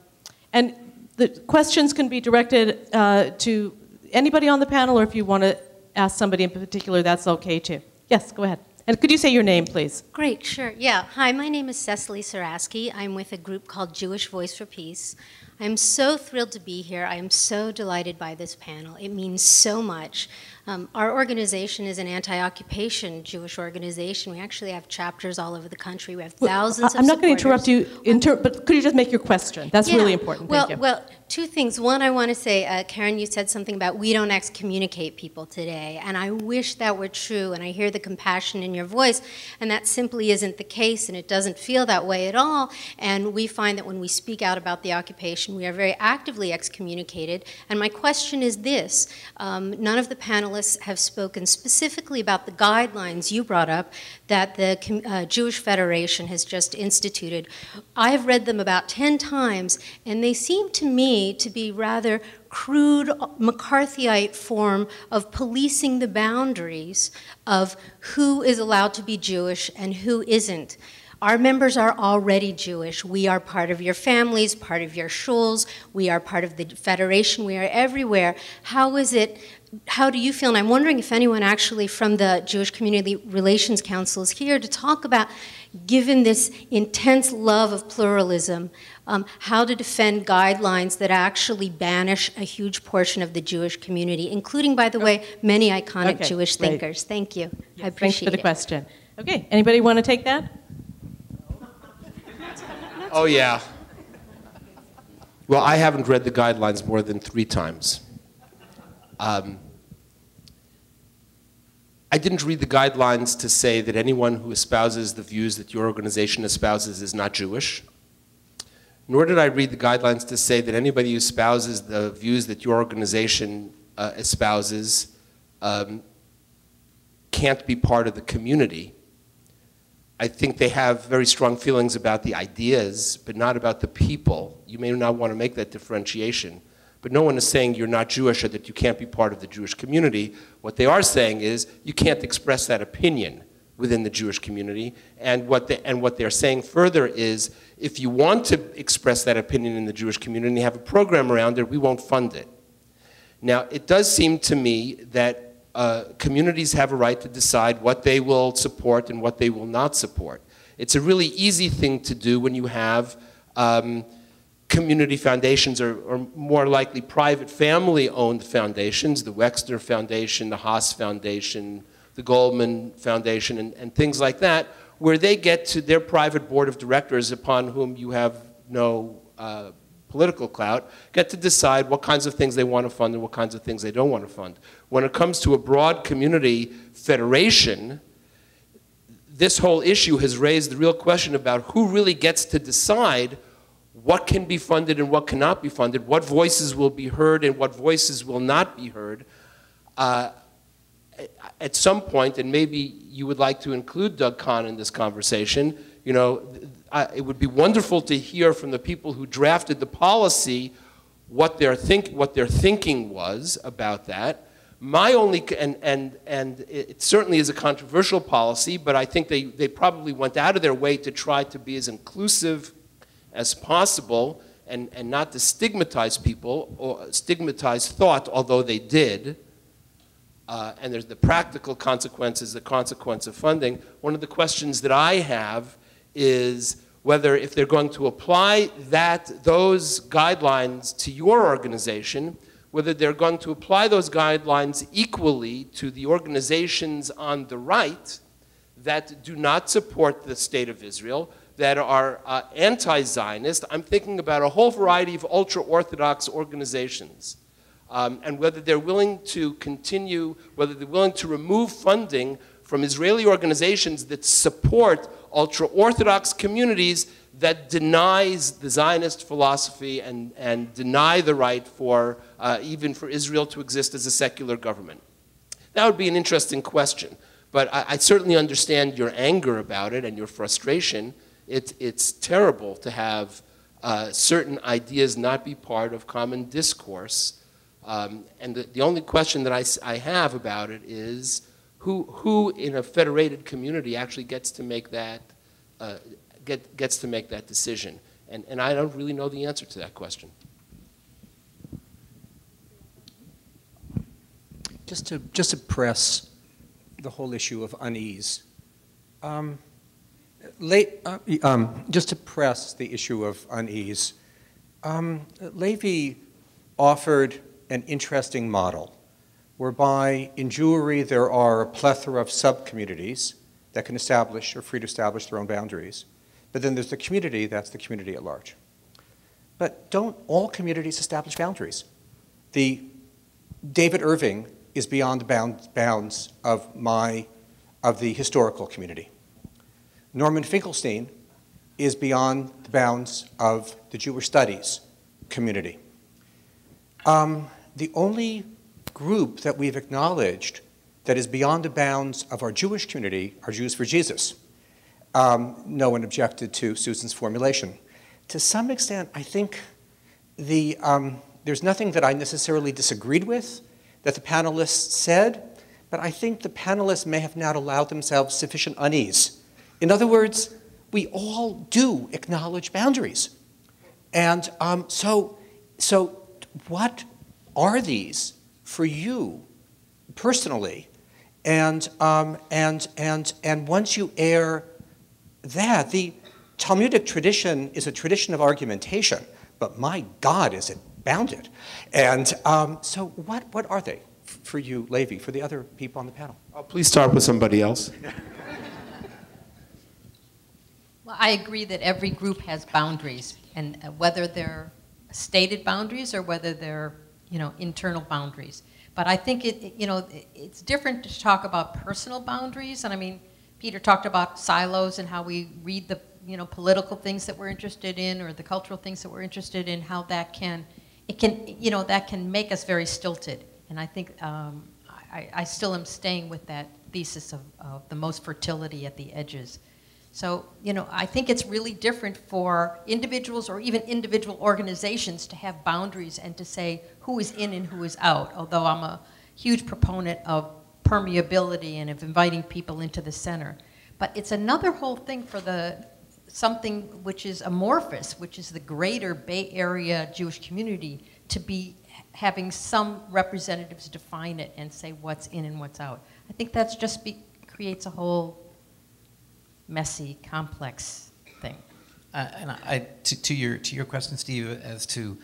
and the questions can be directed uh, to anybody on the panel, or if you want to ask somebody in particular, that's okay too. Yes, go ahead. And could you say your name, please? Great, sure. Yeah. Hi, my name is Cecily Saraski. I'm with a group called Jewish Voice for Peace. I'm so thrilled to be here. I am so delighted by this panel. It means so much. Um, our organization is an anti-occupation Jewish organization. We actually have chapters all over the country. We have thousands I'm not going to interrupt you, inter- but could you just make your question? That's Yeah. really important. Well, well, two things. One, I want to say, uh, Karen, you said something about we don't excommunicate people today, and I wish that were true. And I hear the compassion in your voice, and that simply isn't the case, and it doesn't feel that way at all. And we find that when we speak out about the occupation, we are very actively excommunicated. And my question is this: um, None of the panelists have spoken specifically about the guidelines you brought up that the uh, Jewish Federation has just instituted. I've read them about 10 times, and they seem to me to be rather crude McCarthyite form of policing the boundaries of who is allowed to be Jewish and who isn't. Our members are already Jewish. We are part of your families, part of your shuls. We are part of the federation. We are everywhere. How is it? How do you feel? And I'm wondering if anyone actually from the Jewish Community Relations Council is here to talk about, given this intense love of pluralism, um, how to defend guidelines that actually banish a huge portion of the Jewish community, including, by the way, many iconic Okay, Jewish great. thinkers. Thank you. I appreciate it. Thanks for the it. question. Okay, anybody want to take that? Oh, yeah. Well, I haven't read the guidelines more than three times. Um, I didn't read the guidelines to say that anyone who espouses the views that your organization espouses is not Jewish. Nor did I read the guidelines to say that anybody who espouses the views that your organization uh, espouses um, can't be part of the community. I think they have very strong feelings about the ideas, but not about the people. You may not want to make that differentiation. But no one is saying you're not Jewish or that you can't be part of the Jewish community. What they are saying is you can't express that opinion within the Jewish community. And what, they, and what they're saying further is if you want to express that opinion in the Jewish community and have a program around it, we won't fund it. Now, it does seem to me that uh, communities have a right to decide what they will support and what they will not support. It's a really easy thing to do when you have um, community foundations or, or, more likely private family owned foundations, the Wexner Foundation, the Haas Foundation, the Goldman Foundation, and, and things like that, where they get to their private board of directors upon whom you have no uh, political clout, get to decide what kinds of things they want to fund and what kinds of things they don't want to fund. When it comes to a broad community federation, this whole issue has raised the real question about who really gets to decide what can be funded and what cannot be funded, what voices will be heard and what voices will not be heard. Uh, at some point, and maybe you would like to include Doug Kahn in this conversation, you know, I, it would be wonderful to hear from the people who drafted the policy what their, think, what their thinking was about that. My only, and, and, and it certainly is a controversial policy, but I think they, they probably went out of their way to try to be as inclusive as possible and, and not to stigmatize people or stigmatize thought, although they did. Uh, and there's the practical consequences, the consequence of funding. One of the questions that I have is whether if they're going to apply that, those guidelines to your organization, whether they're going to apply those guidelines equally to the organizations on the right that do not support the state of Israel, that are uh, anti-Zionist. I'm thinking about a whole variety of ultra-Orthodox organizations um, and whether they're willing to continue, whether they're willing to remove funding from Israeli organizations that support ultra-Orthodox communities that denies the Zionist philosophy and, and deny the right for, uh, even for Israel to exist as a secular government. That would be an interesting question. But I, I certainly understand your anger about it and your frustration. It, it's terrible to have uh, certain ideas not be part of common discourse um, and the, the, only question that I, I have about it is who, who in a federated community actually gets to make that, uh, get, gets to make that decision? And, and I don't really know the answer to that question. Just to, just to press the whole issue of unease. Um, late, uh, um, just to press the issue of unease, um, Lavey offered an interesting model whereby in Jewry there are a plethora of sub-communities that can establish or free to establish their own boundaries. But then there's the community, that's the community at large. But don't all communities establish boundaries? The David Irving is beyond the bound, bounds of my of the historical community. Norman Finkelstein is beyond the bounds of the Jewish studies community. Um, the only group that we've acknowledged that is beyond the bounds of our Jewish community are Jews for Jesus. Um, no one objected to Susan's formulation. To some extent, I think the, um, there's nothing that I necessarily disagreed with that the panelists said, but I think the panelists may have not allowed themselves sufficient unease. In other words, we all do acknowledge boundaries. And um, so, so what are these for you personally? And, um, and, and, and once you air that, the Talmudic tradition is a tradition of argumentation, but my God, is it bounded. And um, so what, what are they for you, Lavey, for the other people on the panel? Oh, please start with somebody else. well, I agree that every group has boundaries, and uh, whether they're stated boundaries or whether they're you know, internal boundaries. But I think it, you know, it's different to talk about personal boundaries. And I mean, Peter talked about silos and how we read the, you know, political things that we're interested in or the cultural things that we're interested in, how that can, it can, you know, that can make us very stilted. And I think um, I, I still am staying with that thesis of, of the most fertility at the edges. So, you know, I think it's really different for individuals or even individual organizations to have boundaries and to say who is in and who is out, although I'm a huge proponent of permeability and of inviting people into the center. But it's another whole thing for the something which is amorphous, which is the greater Bay Area Jewish community, to be having some representatives define it and say what's in and what's out. I think that's just be, creates a whole messy, complex thing. Uh, and I, to, to, your, to your question, Steve, as to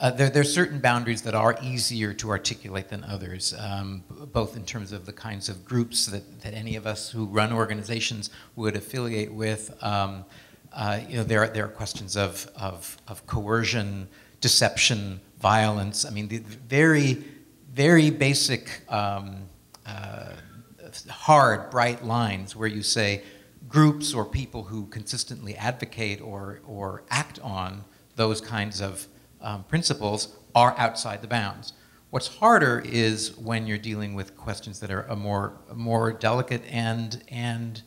uh, there, there are certain boundaries that are easier to articulate than others, um, both in terms of the kinds of groups that, that any of us who run organizations would affiliate with. Um, uh, you know, there are, there are questions of, of, of coercion, deception, violence. I mean, the very very basic, um, uh, hard, bright lines where you say groups or people who consistently advocate or, or act on those kinds of um, principles are outside the bounds. What's harder is when you're dealing with questions that are a more, more delicate and, and,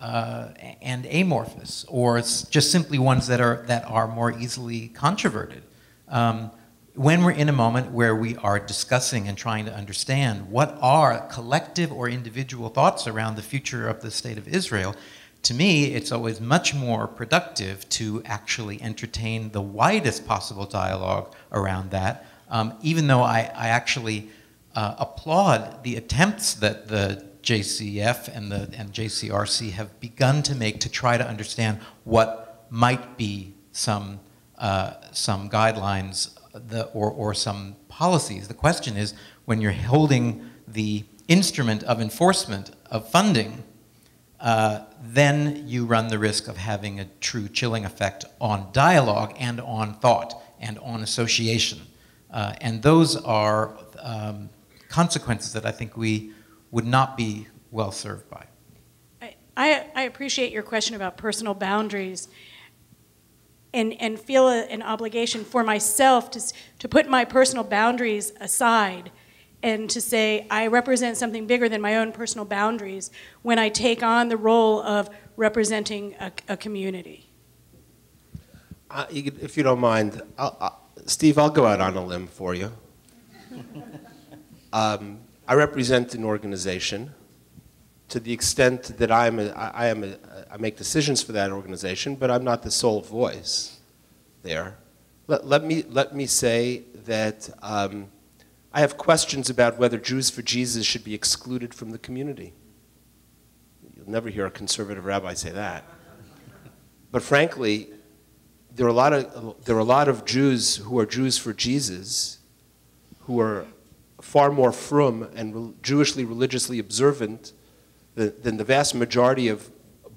uh, and amorphous, or just simply ones that are, that are more easily controverted. Um, when we're in a moment where we are discussing and trying to understand what are collective or individual thoughts around the future of the state of Israel, to me, it's always much more productive to actually entertain the widest possible dialogue around that um, even though I, I actually uh, applaud the attempts that the JCF and the and JCRC have begun to make to try to understand what might be some uh, some guidelines the, or, or some policies. The question is when you're holding the instrument of enforcement of funding, uh, then you run the risk of having a true chilling effect on dialogue and on thought and on association. Uh, and those are um, consequences that I think we would not be well served by. I, I appreciate your question about personal boundaries and, and feel a, an obligation for myself to, to put my personal boundaries aside and to say I represent something bigger than my own personal boundaries when I take on the role of representing a, a community. Uh, if you don't mind, I'll, Steve, I'll go out on a limb for you. Um, I represent an organization to the extent that I'm a, I, am a, I make decisions for that organization, but I'm not the sole voice there. Let, let, me, let me say that um, I have questions about whether Jews for Jesus should be excluded from the community. You'll never hear a conservative rabbi say that. But frankly, there are a lot of there are a lot of Jews who are Jews for Jesus, who are far more frum and re- Jewishly religiously observant than, than the vast majority of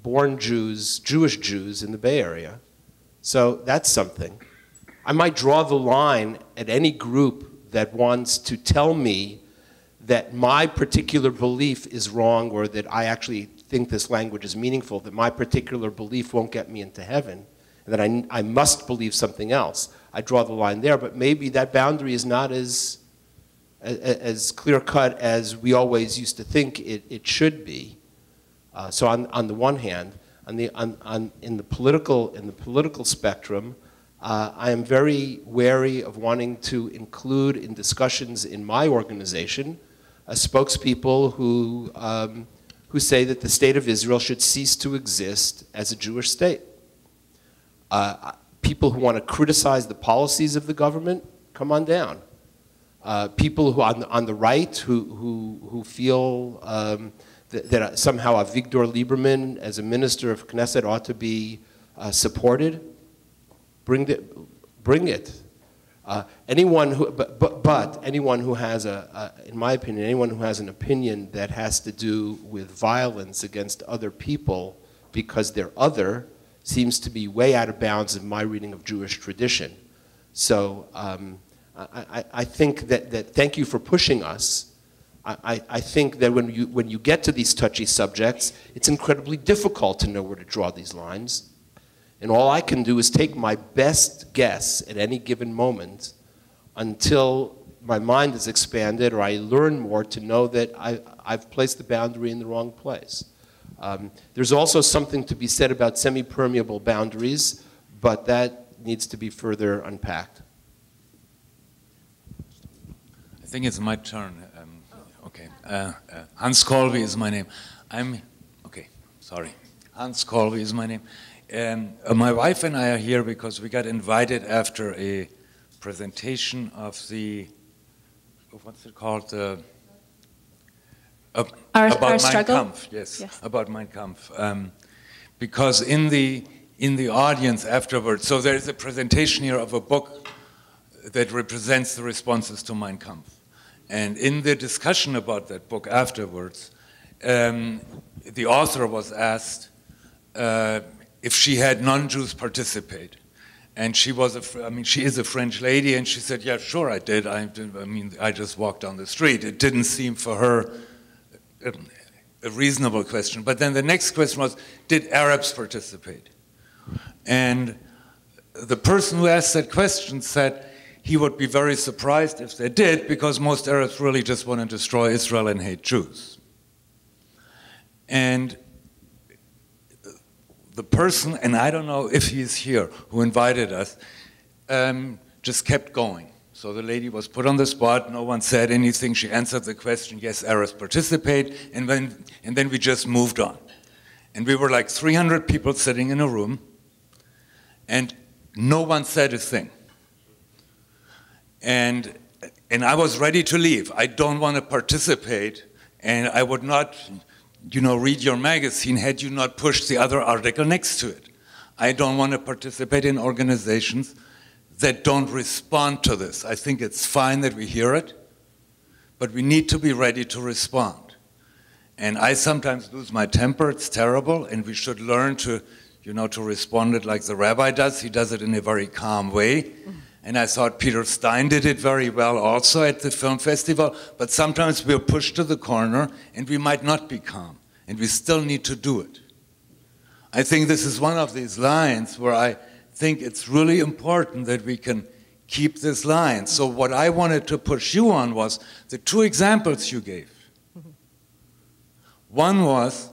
born Jews, Jewish Jews in the Bay Area. So that's something. I might draw the line at any group that wants to tell me that my particular belief is wrong or that I actually think this language is meaningful, that my particular belief won't get me into heaven and that I, I must believe something else. I draw the line there, but maybe that boundary is not as, as, as clear cut as we always used to think it, it should be. Uh, so on, on the one hand, on the, on, on, in, the political, in the political spectrum, uh, I am very wary of wanting to include in discussions in my organization a spokespeople who, um, who say that the state of Israel should cease to exist as a Jewish state. Uh, people who want to criticize the policies of the government, come on down. Uh, people who on the, on the right who, who, who feel um, that, that, somehow Avigdor Lieberman as a minister of Knesset ought to be uh, supported, bring, the, bring it. Uh, anyone who, but, but, but, anyone who has a, a, in my opinion, anyone who has an opinion that has to do with violence against other people because they're other, seems to be way out of bounds in my reading of Jewish tradition. So um, I, I, think that, that thank you for pushing us. I, I think that when you, when you get to these touchy subjects, it's incredibly difficult to know where to draw these lines. And all I can do is take my best guess at any given moment until my mind is expanded or I learn more to know that I, I've placed the boundary in the wrong place. Um, there's also something to be said about semi-permeable boundaries, but that needs to be further unpacked. I think it's my turn. Um, okay, uh, uh, Hans Colby is my name. I'm okay. Sorry, Hans Colby is my name. Um, uh, my wife and I are here because we got invited after a presentation of the what's it called? our, about our Mein struggle? Kampf, yes, yes, about Mein Kampf. Um, because in the in the audience afterwards, so there is a presentation here of a book that represents the responses to Mein Kampf, and in the discussion about that book afterwards, um, the author was asked uh, if she had non-Jews participate, And she was a, I mean, she is a French lady, and she said, "Yeah, sure, I did. I. I mean, I just walked down the street." It didn't seem for her a, a reasonable question. But then the next question was, "Did Arabs participate?" And the person who asked that question said he would be very surprised if they did, because most Arabs really just want to destroy Israel and hate Jews. And the person, and I don't know if he's here, who invited us, um, just kept going. So the lady was put on the spot, no one said anything. She answered the question, yes, Arabs participate, and then, and then we just moved on. And we were like 300 people sitting in a room, and no one said a thing. And, and I was ready to leave. I don't want to participate, and I would not, you know, read your magazine had you not pushed the other article next to it. I don't want to participate in organizations that don't respond to this. I think it's fine that we hear it, but we need to be ready to respond. And I sometimes lose my temper, it's terrible, and we should learn to, you know, to respond it like the rabbi does. He does it in a very calm way. And I thought Peter Stein did it very well also at the film festival, but sometimes we're pushed to the corner and we might not be calm, and we still need to do it. I think this is one of these lines where I think it's really important that we can keep this line. So, what I wanted to push you on was the two examples you gave. One was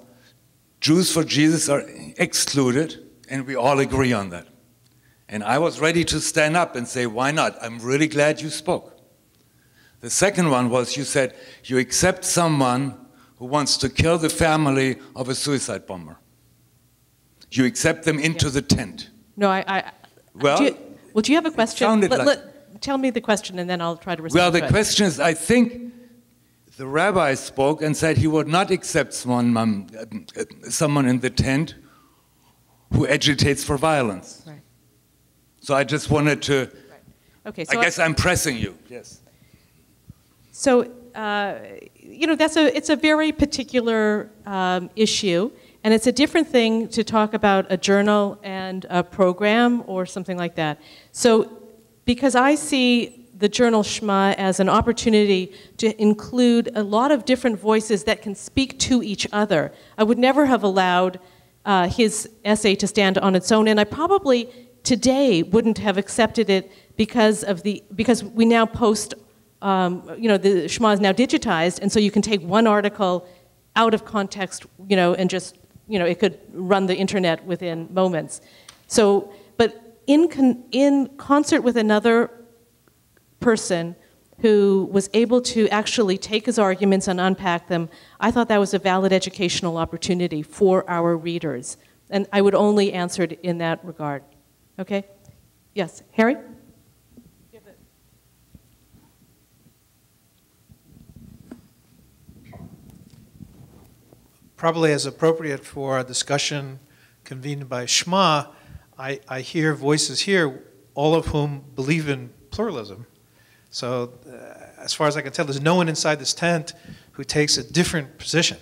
Jews for Jesus are excluded, and we all agree on that. And I was ready to stand up and say, Why not? I'm really glad you spoke. The second one was you said you accept someone who wants to kill the family of a suicide bomber. You accept them into the tent. No, I, I Well, do you, well, do you have a question? sounded Let- like- let- tell me the question, and then I'll try to respond. Well, the to question is I think the rabbi spoke and said he would not accept someone, um, uh, someone in the tent who agitates for violence. Right. So I just wanted to, Okay, so I guess I'm pressing you. Yes. So, uh, you know, that's a, it's a very particular um, issue, and it's a different thing to talk about a journal and a program or something like that. So, because I see the journal Sh'ma as an opportunity to include a lot of different voices that can speak to each other, I would never have allowed uh, his essay to stand on its own, and I probably today wouldn't have accepted it because of the because we now post um, you know, the Sh'ma is now digitized, and so you can take one article out of context, you know, and just, you know, it could run the internet within moments. So, but in, con- in concert with another person who was able to actually take his arguments and unpack them, I thought that was a valid educational opportunity for our readers. And I would only answer it in that regard. Okay? Yes, Harry? probably as appropriate for a discussion convened by Sh'ma, I, I hear voices here, all of whom believe in pluralism. So, uh, as far as I can tell, there's no one inside this tent who takes a different position.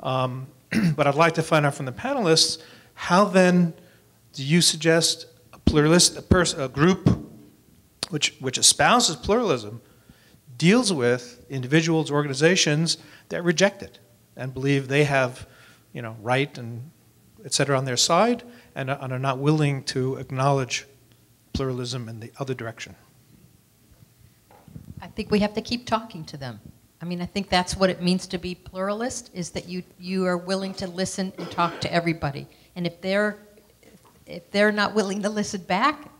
Um, but I'd like to find out from the panelists how then do you suggest a pluralist, a, a group which, which espouses pluralism deals with individuals, organizations that reject it and believe they have, you know, right and et cetera on their side and, and are not willing to acknowledge pluralism in the other direction. I think we have to keep talking to them. I mean, I think that's what it means to be pluralist, is that you, you are willing to listen and talk to everybody. And if they're, if they're not willing to listen back,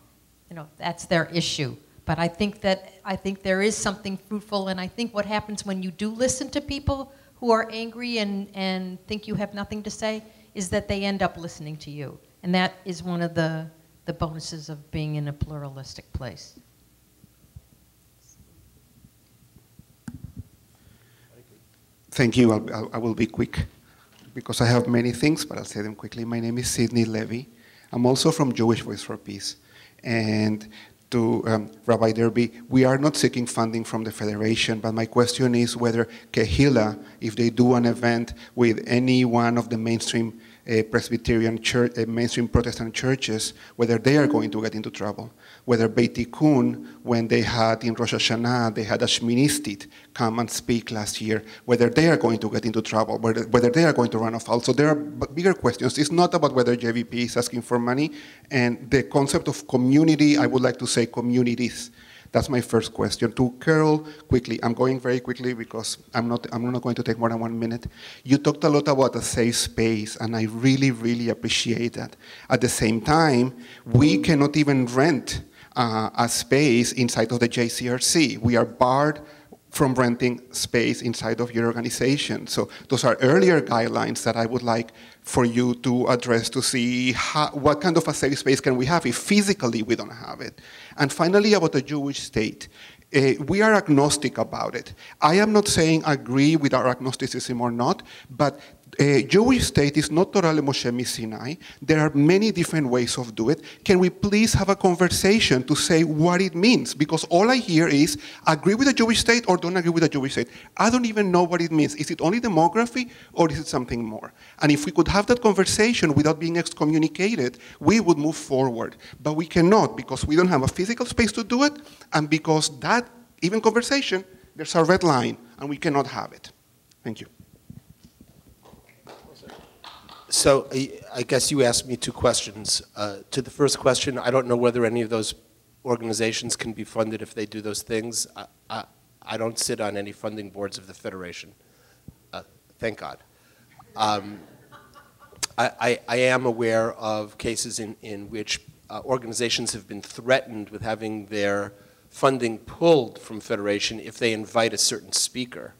you know, that's their issue. But I think that, I think there is something fruitful, and I think what happens when you do listen to people who are angry and, and think you have nothing to say is that they end up listening to you. And that is one of the, the bonuses of being in a pluralistic place. Thank you. I'll, I'll, I will be quick because I have many things, but I'll say them quickly. My name is Sidney Levy. I'm also from Jewish Voice for Peace. And to um, Rabbi Derby, we are not seeking funding from the Federation, but my question is whether Kehila, if they do an event with any one of the mainstream uh, Presbyterian church, uh, mainstream Protestant churches, whether they are going to get into trouble. Whether Beit Tikkun, when they had in Rosh Hashanah, they had a Shministit come and speak last year, whether they are going to get into trouble, whether, whether they are going to run afoul. So there are bigger questions. It's not about whether JVP is asking for money, and the concept of community, I would like to say communities that's my first question. To Carole, quickly, I'm going very quickly because I'm not, I'm not going to take more than one minute. You talked a lot about a safe space, and I really, really appreciate that. At the same time, we cannot even rent uh, a space inside of the JCRC. We are barred from renting space inside of your organization. So those are earlier guidelines that I would like for you to address to see how, what kind of a safe space can we have if physically we don't have it. And finally, about the Jewish state. Uh, we are agnostic about it. I am not saying agree with our agnosticism or not, but a Jewish state is not Torah Moshe Sinai. There are many different ways of do it. Can we please have a conversation to say what it means? Because all I hear is agree with the Jewish state or don't agree with the Jewish state. I don't even know what it means. Is it only demography or is it something more? And if we could have that conversation without being excommunicated, we would move forward. But we cannot because we don't have a physical space to do it, and because that even conversation, there's a red line, and we cannot have it. Thank you. So I guess you asked me two questions. Uh, to the first question, I don't know whether any of those organizations can be funded if they do those things. I, I, I don't sit on any funding boards of the Federation. Uh, thank God. Um, I, I, am aware of cases in, in which uh, organizations have been threatened with having their funding pulled from Federation if they invite a certain speaker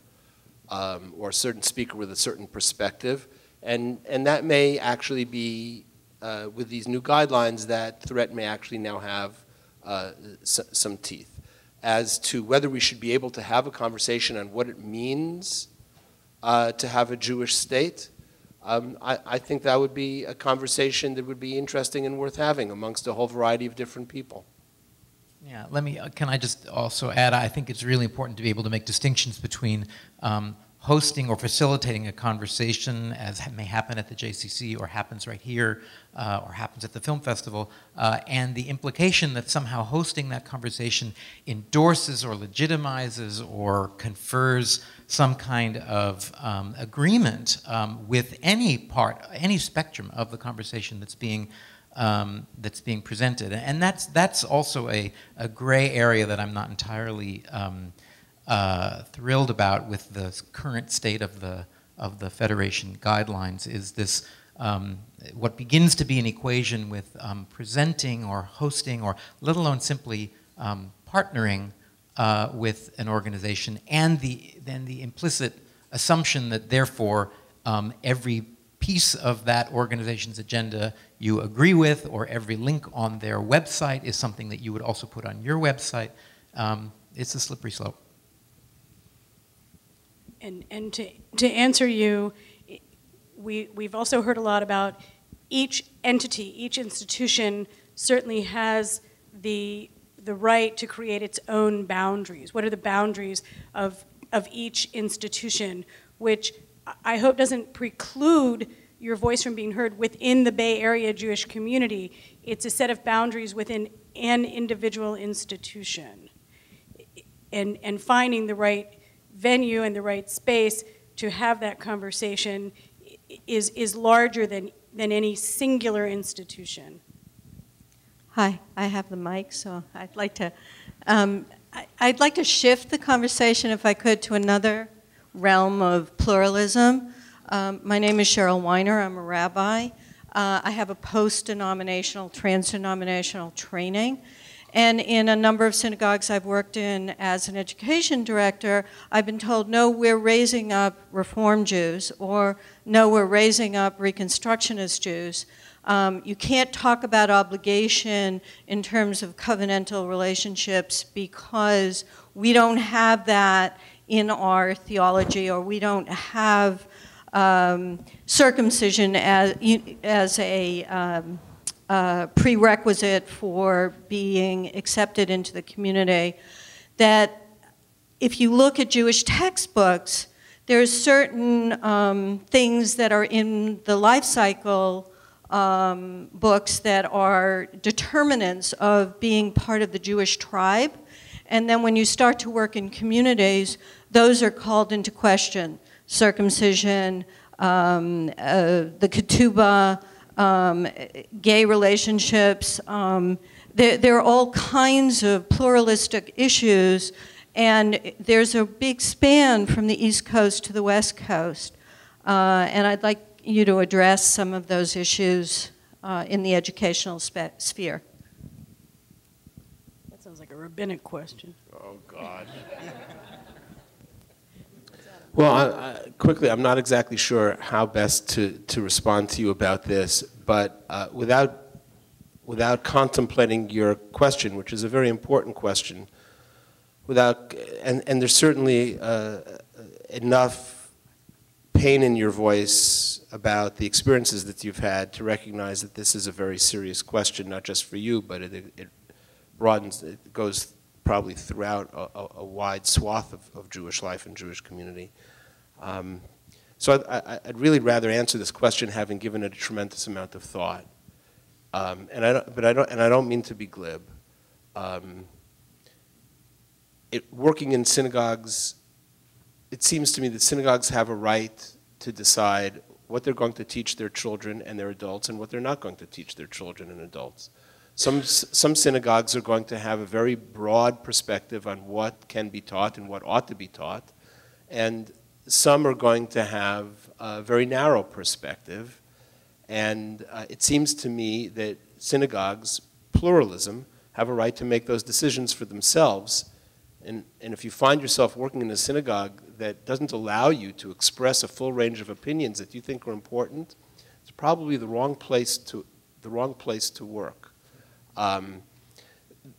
um, or a certain speaker with a certain perspective. And, and that may actually be, uh, with these new guidelines, that threat may actually now have uh, some teeth. As to whether we should be able to have a conversation on what it means uh, to have a Jewish state, um, I, I think that would be a conversation that would be interesting and worth having amongst a whole variety of different people. Yeah, let me, uh, can I just also add, I think it's really important to be able to make distinctions between um, hosting or facilitating a conversation, as may happen at the JCC or happens right here uh, or happens at the film festival, uh, and the implication that somehow hosting that conversation endorses or legitimizes or confers some kind of um, agreement um, with any part, any spectrum of the conversation that's being um, that's being presented, and that's that's also a, a gray area that I'm not entirely um, uh, thrilled about with the current state of the of the federation guidelines is this um, what begins to be an equation with um, presenting or hosting or let alone simply um, partnering uh, with an organization and the then the implicit assumption that therefore um, every piece of that organization's agenda you agree with or every link on their website is something that you would also put on your website. Um, it's a slippery slope and, and to, to answer you, we, we've also heard a lot about each entity, each institution certainly has the, the right to create its own boundaries. What are the boundaries of, of each institution, which I hope doesn't preclude your voice from being heard within the Bay Area Jewish community. It's a set of boundaries within an individual institution. And, and finding the right venue and the right space to have that conversation is, is larger than, than any singular institution. Hi, I have the mic, so I'd like to, um, I, would like to shift the conversation, if I could, to another realm of pluralism. Um, my name is Cheryl Weiner. I'm a rabbi. Uh, I have a post-denominational, trans-denominational training. And in a number of synagogues I've worked in as an education director, I've been told, no, we're raising up Reform Jews, or no, we're raising up Reconstructionist Jews. Um, you can't talk about obligation in terms of covenantal relationships because we don't have that in our theology, or we don't have um, circumcision as, as a um, prerequisite for being accepted into the community, that if you look at Jewish textbooks, There's certain um, things that are in the life cycle um, books that are determinants of being part of the Jewish tribe. And then when you start to work in communities, those are called into question. Circumcision, um, uh, the ketubah, um, gay relationships. Um, there, there, are all kinds of pluralistic issues, and there's a big span from the East Coast to the West Coast. Uh, and I'd like you to address some of those issues uh, in the educational sphere. That sounds like a rabbinic question. Oh, God. well, I, I, quickly, I'm not exactly sure how best to, to respond to you about this, but uh, without, without contemplating your question, which is a very important question, without, and, and there's certainly uh, enough pain in your voice about the experiences that you've had to recognize that this is a very serious question, not just for you, but it, it broadens, it goes probably throughout a, a wide swath of, of, Jewish life and Jewish community. Um, so I, would really rather answer this question having given it a tremendous amount of thought. Um, and I don't, but I don't, and I don't mean to be glib. Um, it, working in synagogues it seems to me that synagogues have a right to decide what they're going to teach their children and their adults and what they're not going to teach their children and adults. Some, some synagogues are going to have a very broad perspective on what can be taught and what ought to be taught, and some are going to have a very narrow perspective. And uh, it seems to me that synagogues, pluralism, have a right to make those decisions for themselves. And, and if you find yourself working in a synagogue that doesn't allow you to express a full range of opinions that you think are important, it's probably the wrong place to, the wrong place to work. Um,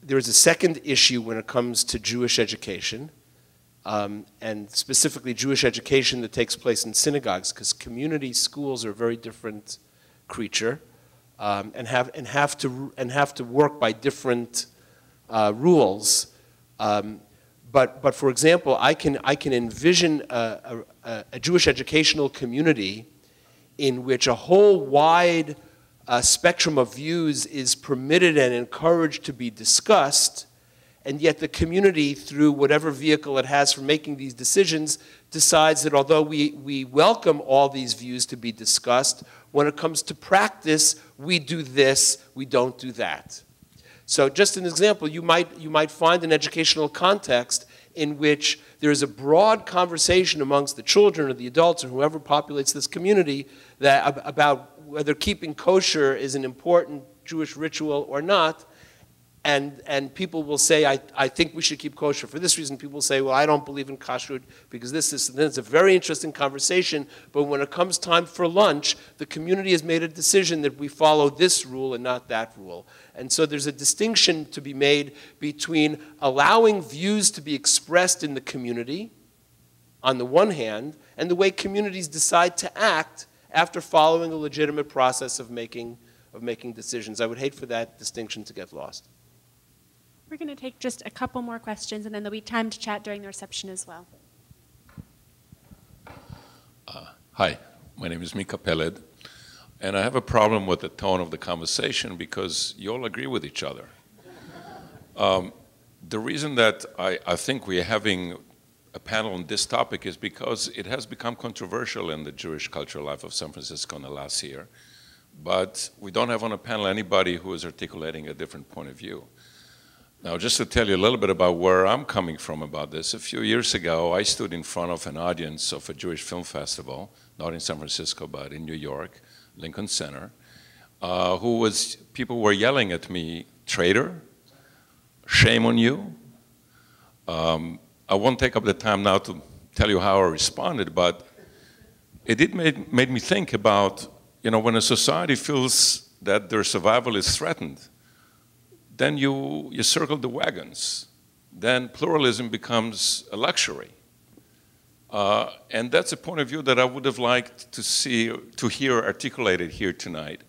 there is a second issue when it comes to Jewish education, um, and specifically Jewish education that takes place in synagogues, because community schools are a very different creature, um, and have and have to and have to work by different uh, rules. Um, but, but for example, I can, I can envision a, a, a Jewish educational community in which a whole wide uh, spectrum of views is permitted and encouraged to be discussed, and yet the community, through whatever vehicle it has for making these decisions, decides that although we, we welcome all these views to be discussed, when it comes to practice, we do this, we don't do that. So just an example, you might, you might find an educational context in which there is a broad conversation amongst the children or the adults or whoever populates this community that, about whether keeping kosher is an important Jewish ritual or not, and, and people will say, I, I think we should keep kosher. For this reason, people will say, well, I don't believe in kashrut because this is, then it's a very interesting conversation. But when it comes time for lunch, the community has made a decision that we follow this rule and not that rule. And so there's a distinction to be made between allowing views to be expressed in the community, on the one hand, and the way communities decide to act after following a legitimate process of making, of making decisions. I would hate for that distinction to get lost. We're going to take just a couple more questions, and then there'll be time to chat during the reception as well. Uh, hi, my name is Miko Peled, and I have a problem with the tone of the conversation because you all agree with each other. Um, the reason that I, I think we're having a panel on this topic is because it has become controversial in the Jewish cultural life of San Francisco in the last year. But we don't have on a panel anybody who is articulating a different point of view. Now, just to tell you a little bit about where I'm coming from about this, a few years ago, I stood in front of an audience of a Jewish film festival, not in San Francisco, but in New York, Lincoln Center, uh, who was, people were yelling at me, traitor, shame on you. Um, I won't take up the time now to tell you how I responded, but it did make, made me think about, you know, when a society feels that their survival is threatened, then you, you circle the wagons. Then pluralism becomes a luxury. Uh, and that's a point of view that I would have liked to see, to hear articulated here tonight.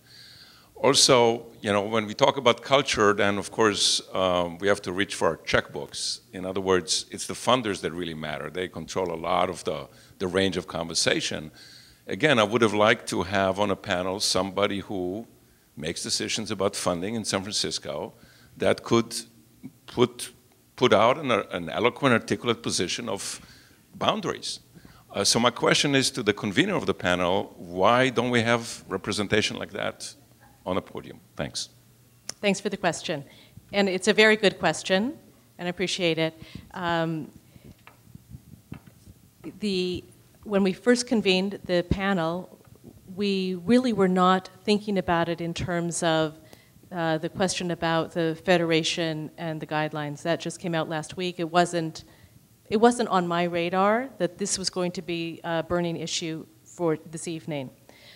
also, you know, when we talk about culture, then of course um, we have to reach for our checkbooks. In other words, it's the funders that really matter. They control a lot of the, the range of conversation. Again, I would have liked to have on a panel somebody who makes decisions about funding in San Francisco that could put, put out an, an eloquent, articulate position of boundaries. Uh, so my question is to the convener of the panel, why don't we have representation like that on a podium? Thanks. Thanks for the question. And it's a very good question, and I appreciate it. Um, the, when we first convened the panel, we really were not thinking about it in terms of uh, the question about the federation and the guidelines. That just came out last week. It wasn't, it wasn't on my radar that this was going to be a burning issue for this evening.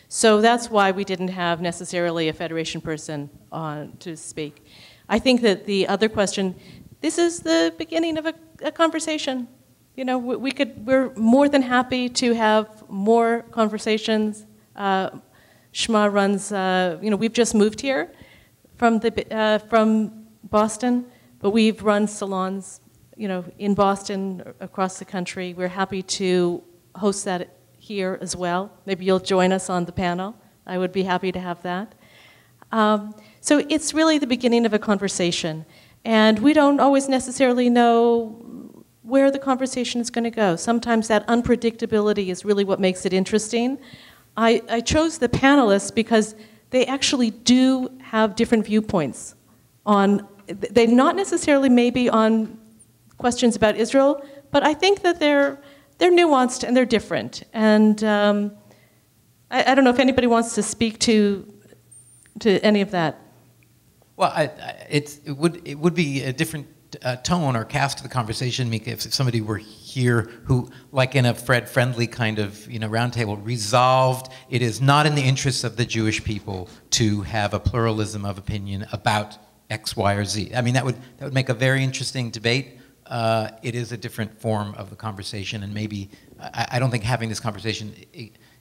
So that's why we didn't have necessarily a Federation person on to speak. I think that the other question, this is the beginning of a, a conversation. You know, we, we, could, we're more than happy to have more conversations. Uh, Shma runs, uh, you know, we've just moved here from, the, uh, from Boston, but we've run salons, you know, in Boston, across the country. We're happy to host that here as well. Maybe you'll join us on the panel. I would be happy to have that. Um, so it's really the beginning of a conversation. And we don't always necessarily know where the conversation is going to go. Sometimes that unpredictability is really what makes it interesting. I, I chose the panelists because they actually do have different viewpoints on, they're not necessarily maybe on questions about Israel, but I think that they're they're nuanced and they're different. And um, I, I, don't know if anybody wants to speak to, to any of that. Well, I, I, it, would, it would be a different uh, tone or cast to the conversation, Miko, if somebody were here who, like in a Fred Friendly kind of you know roundtable, resolved it is not in the interests of the Jewish people to have a pluralism of opinion about X, Y, or Z. I mean, that would that would make a very interesting debate uh, it is a different form of the conversation, and maybe I, I don't think having this conversation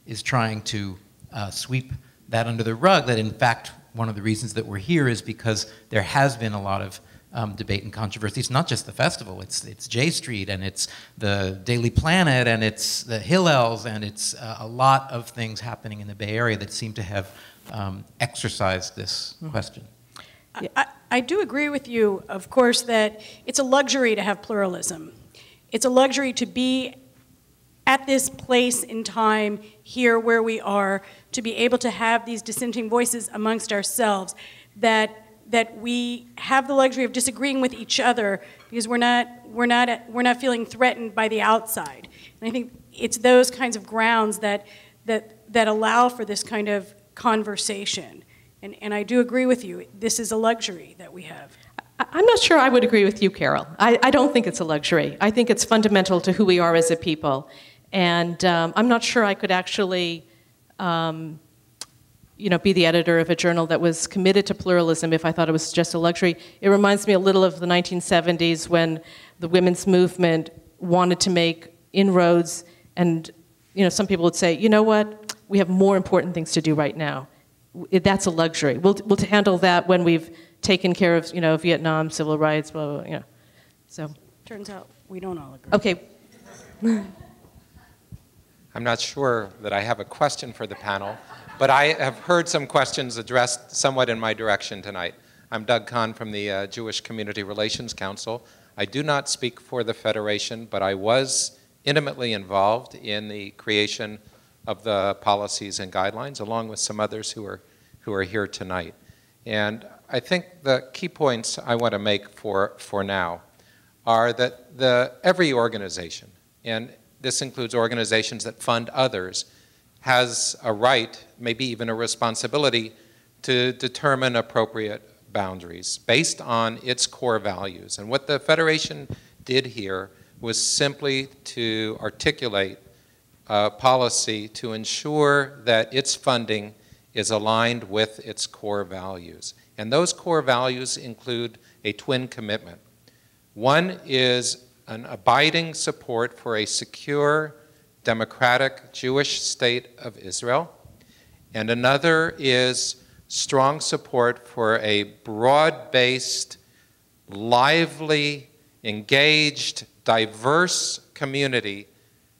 is trying to uh, sweep that under the rug. That in fact, one of the reasons that we're here is because there has been a lot of um, debate and controversy. It's not just the festival. It's it's J Street and it's the Daily Planet and it's the Hillels and it's uh, a lot of things happening in the Bay Area that seem to have um, exercised this mm-hmm. question. I, I do agree with you, of course, that it's a luxury to have pluralism. It's a luxury to be at this place in time here where we are, to be able to have these dissenting voices amongst ourselves, that, that we have the luxury of disagreeing with each other because we're not, we're, not, we're not feeling threatened by the outside. And I think it's those kinds of grounds that, that, that allow for this kind of conversation. And, and I do agree with you. This is a luxury that we have. I'm not sure I would agree with you, Carole. I, I don't think it's a luxury. I think it's fundamental to who we are as a people. And um, I'm not sure I could actually, um, you know, be the editor of a journal that was committed to pluralism if I thought it was just a luxury. It reminds me a little of the 1970s when the women's movement wanted to make inroads, and you know, some people would say, you know what, we have more important things to do right now that's a luxury. We'll, we'll handle that when we've taken care of, you know, Vietnam, civil rights, blah, blah, blah you know. So. Turns out we don't all agree. Okay. I'm not sure that I have a question for the panel, but I have heard some questions addressed somewhat in my direction tonight. I'm Doug Kahn from the uh, Jewish Community Relations Council. I do not speak for the Federation, but I was intimately involved in the creation of the policies and guidelines, along with some others who are, who are here tonight. And I think the key points I want to make for, for now are that the, every organization, and this includes organizations that fund others, has a right, maybe even a responsibility, to determine appropriate boundaries based on its core values. And what the Federation did here was simply to articulate policy to ensure that its funding is aligned with its core values. And those core values include a twin commitment. One is an abiding support for a secure, democratic Jewish state of Israel, and another is strong support for a broad based, lively, engaged, diverse community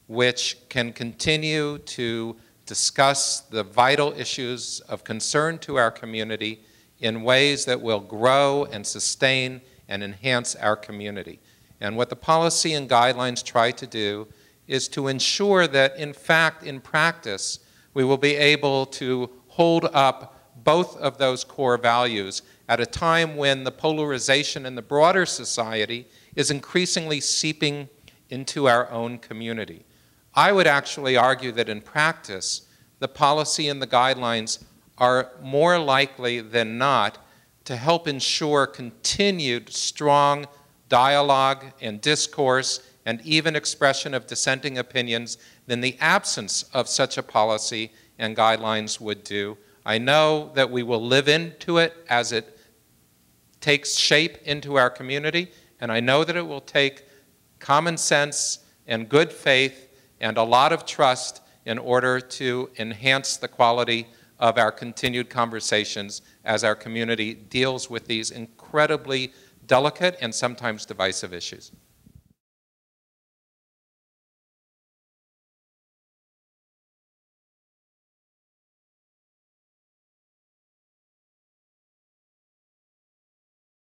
which can continue to discuss the vital issues of concern to our community in ways that will grow and sustain and enhance our community. And what the policy and guidelines try to do is to ensure that, in fact, in practice, we will be able to hold up both of those core values at a time when the polarization in the broader society is increasingly seeping into our own community. I would actually argue that in practice, the policy and the guidelines are more likely than not to help ensure continued strong dialogue and discourse and even expression of dissenting opinions than the absence of such a policy and guidelines would do. I know that we will live into it as it takes shape into our community, and I know that it will take common sense and good faith and a lot of trust in order to enhance the quality of our continued conversations as our community deals with these incredibly delicate and sometimes divisive issues.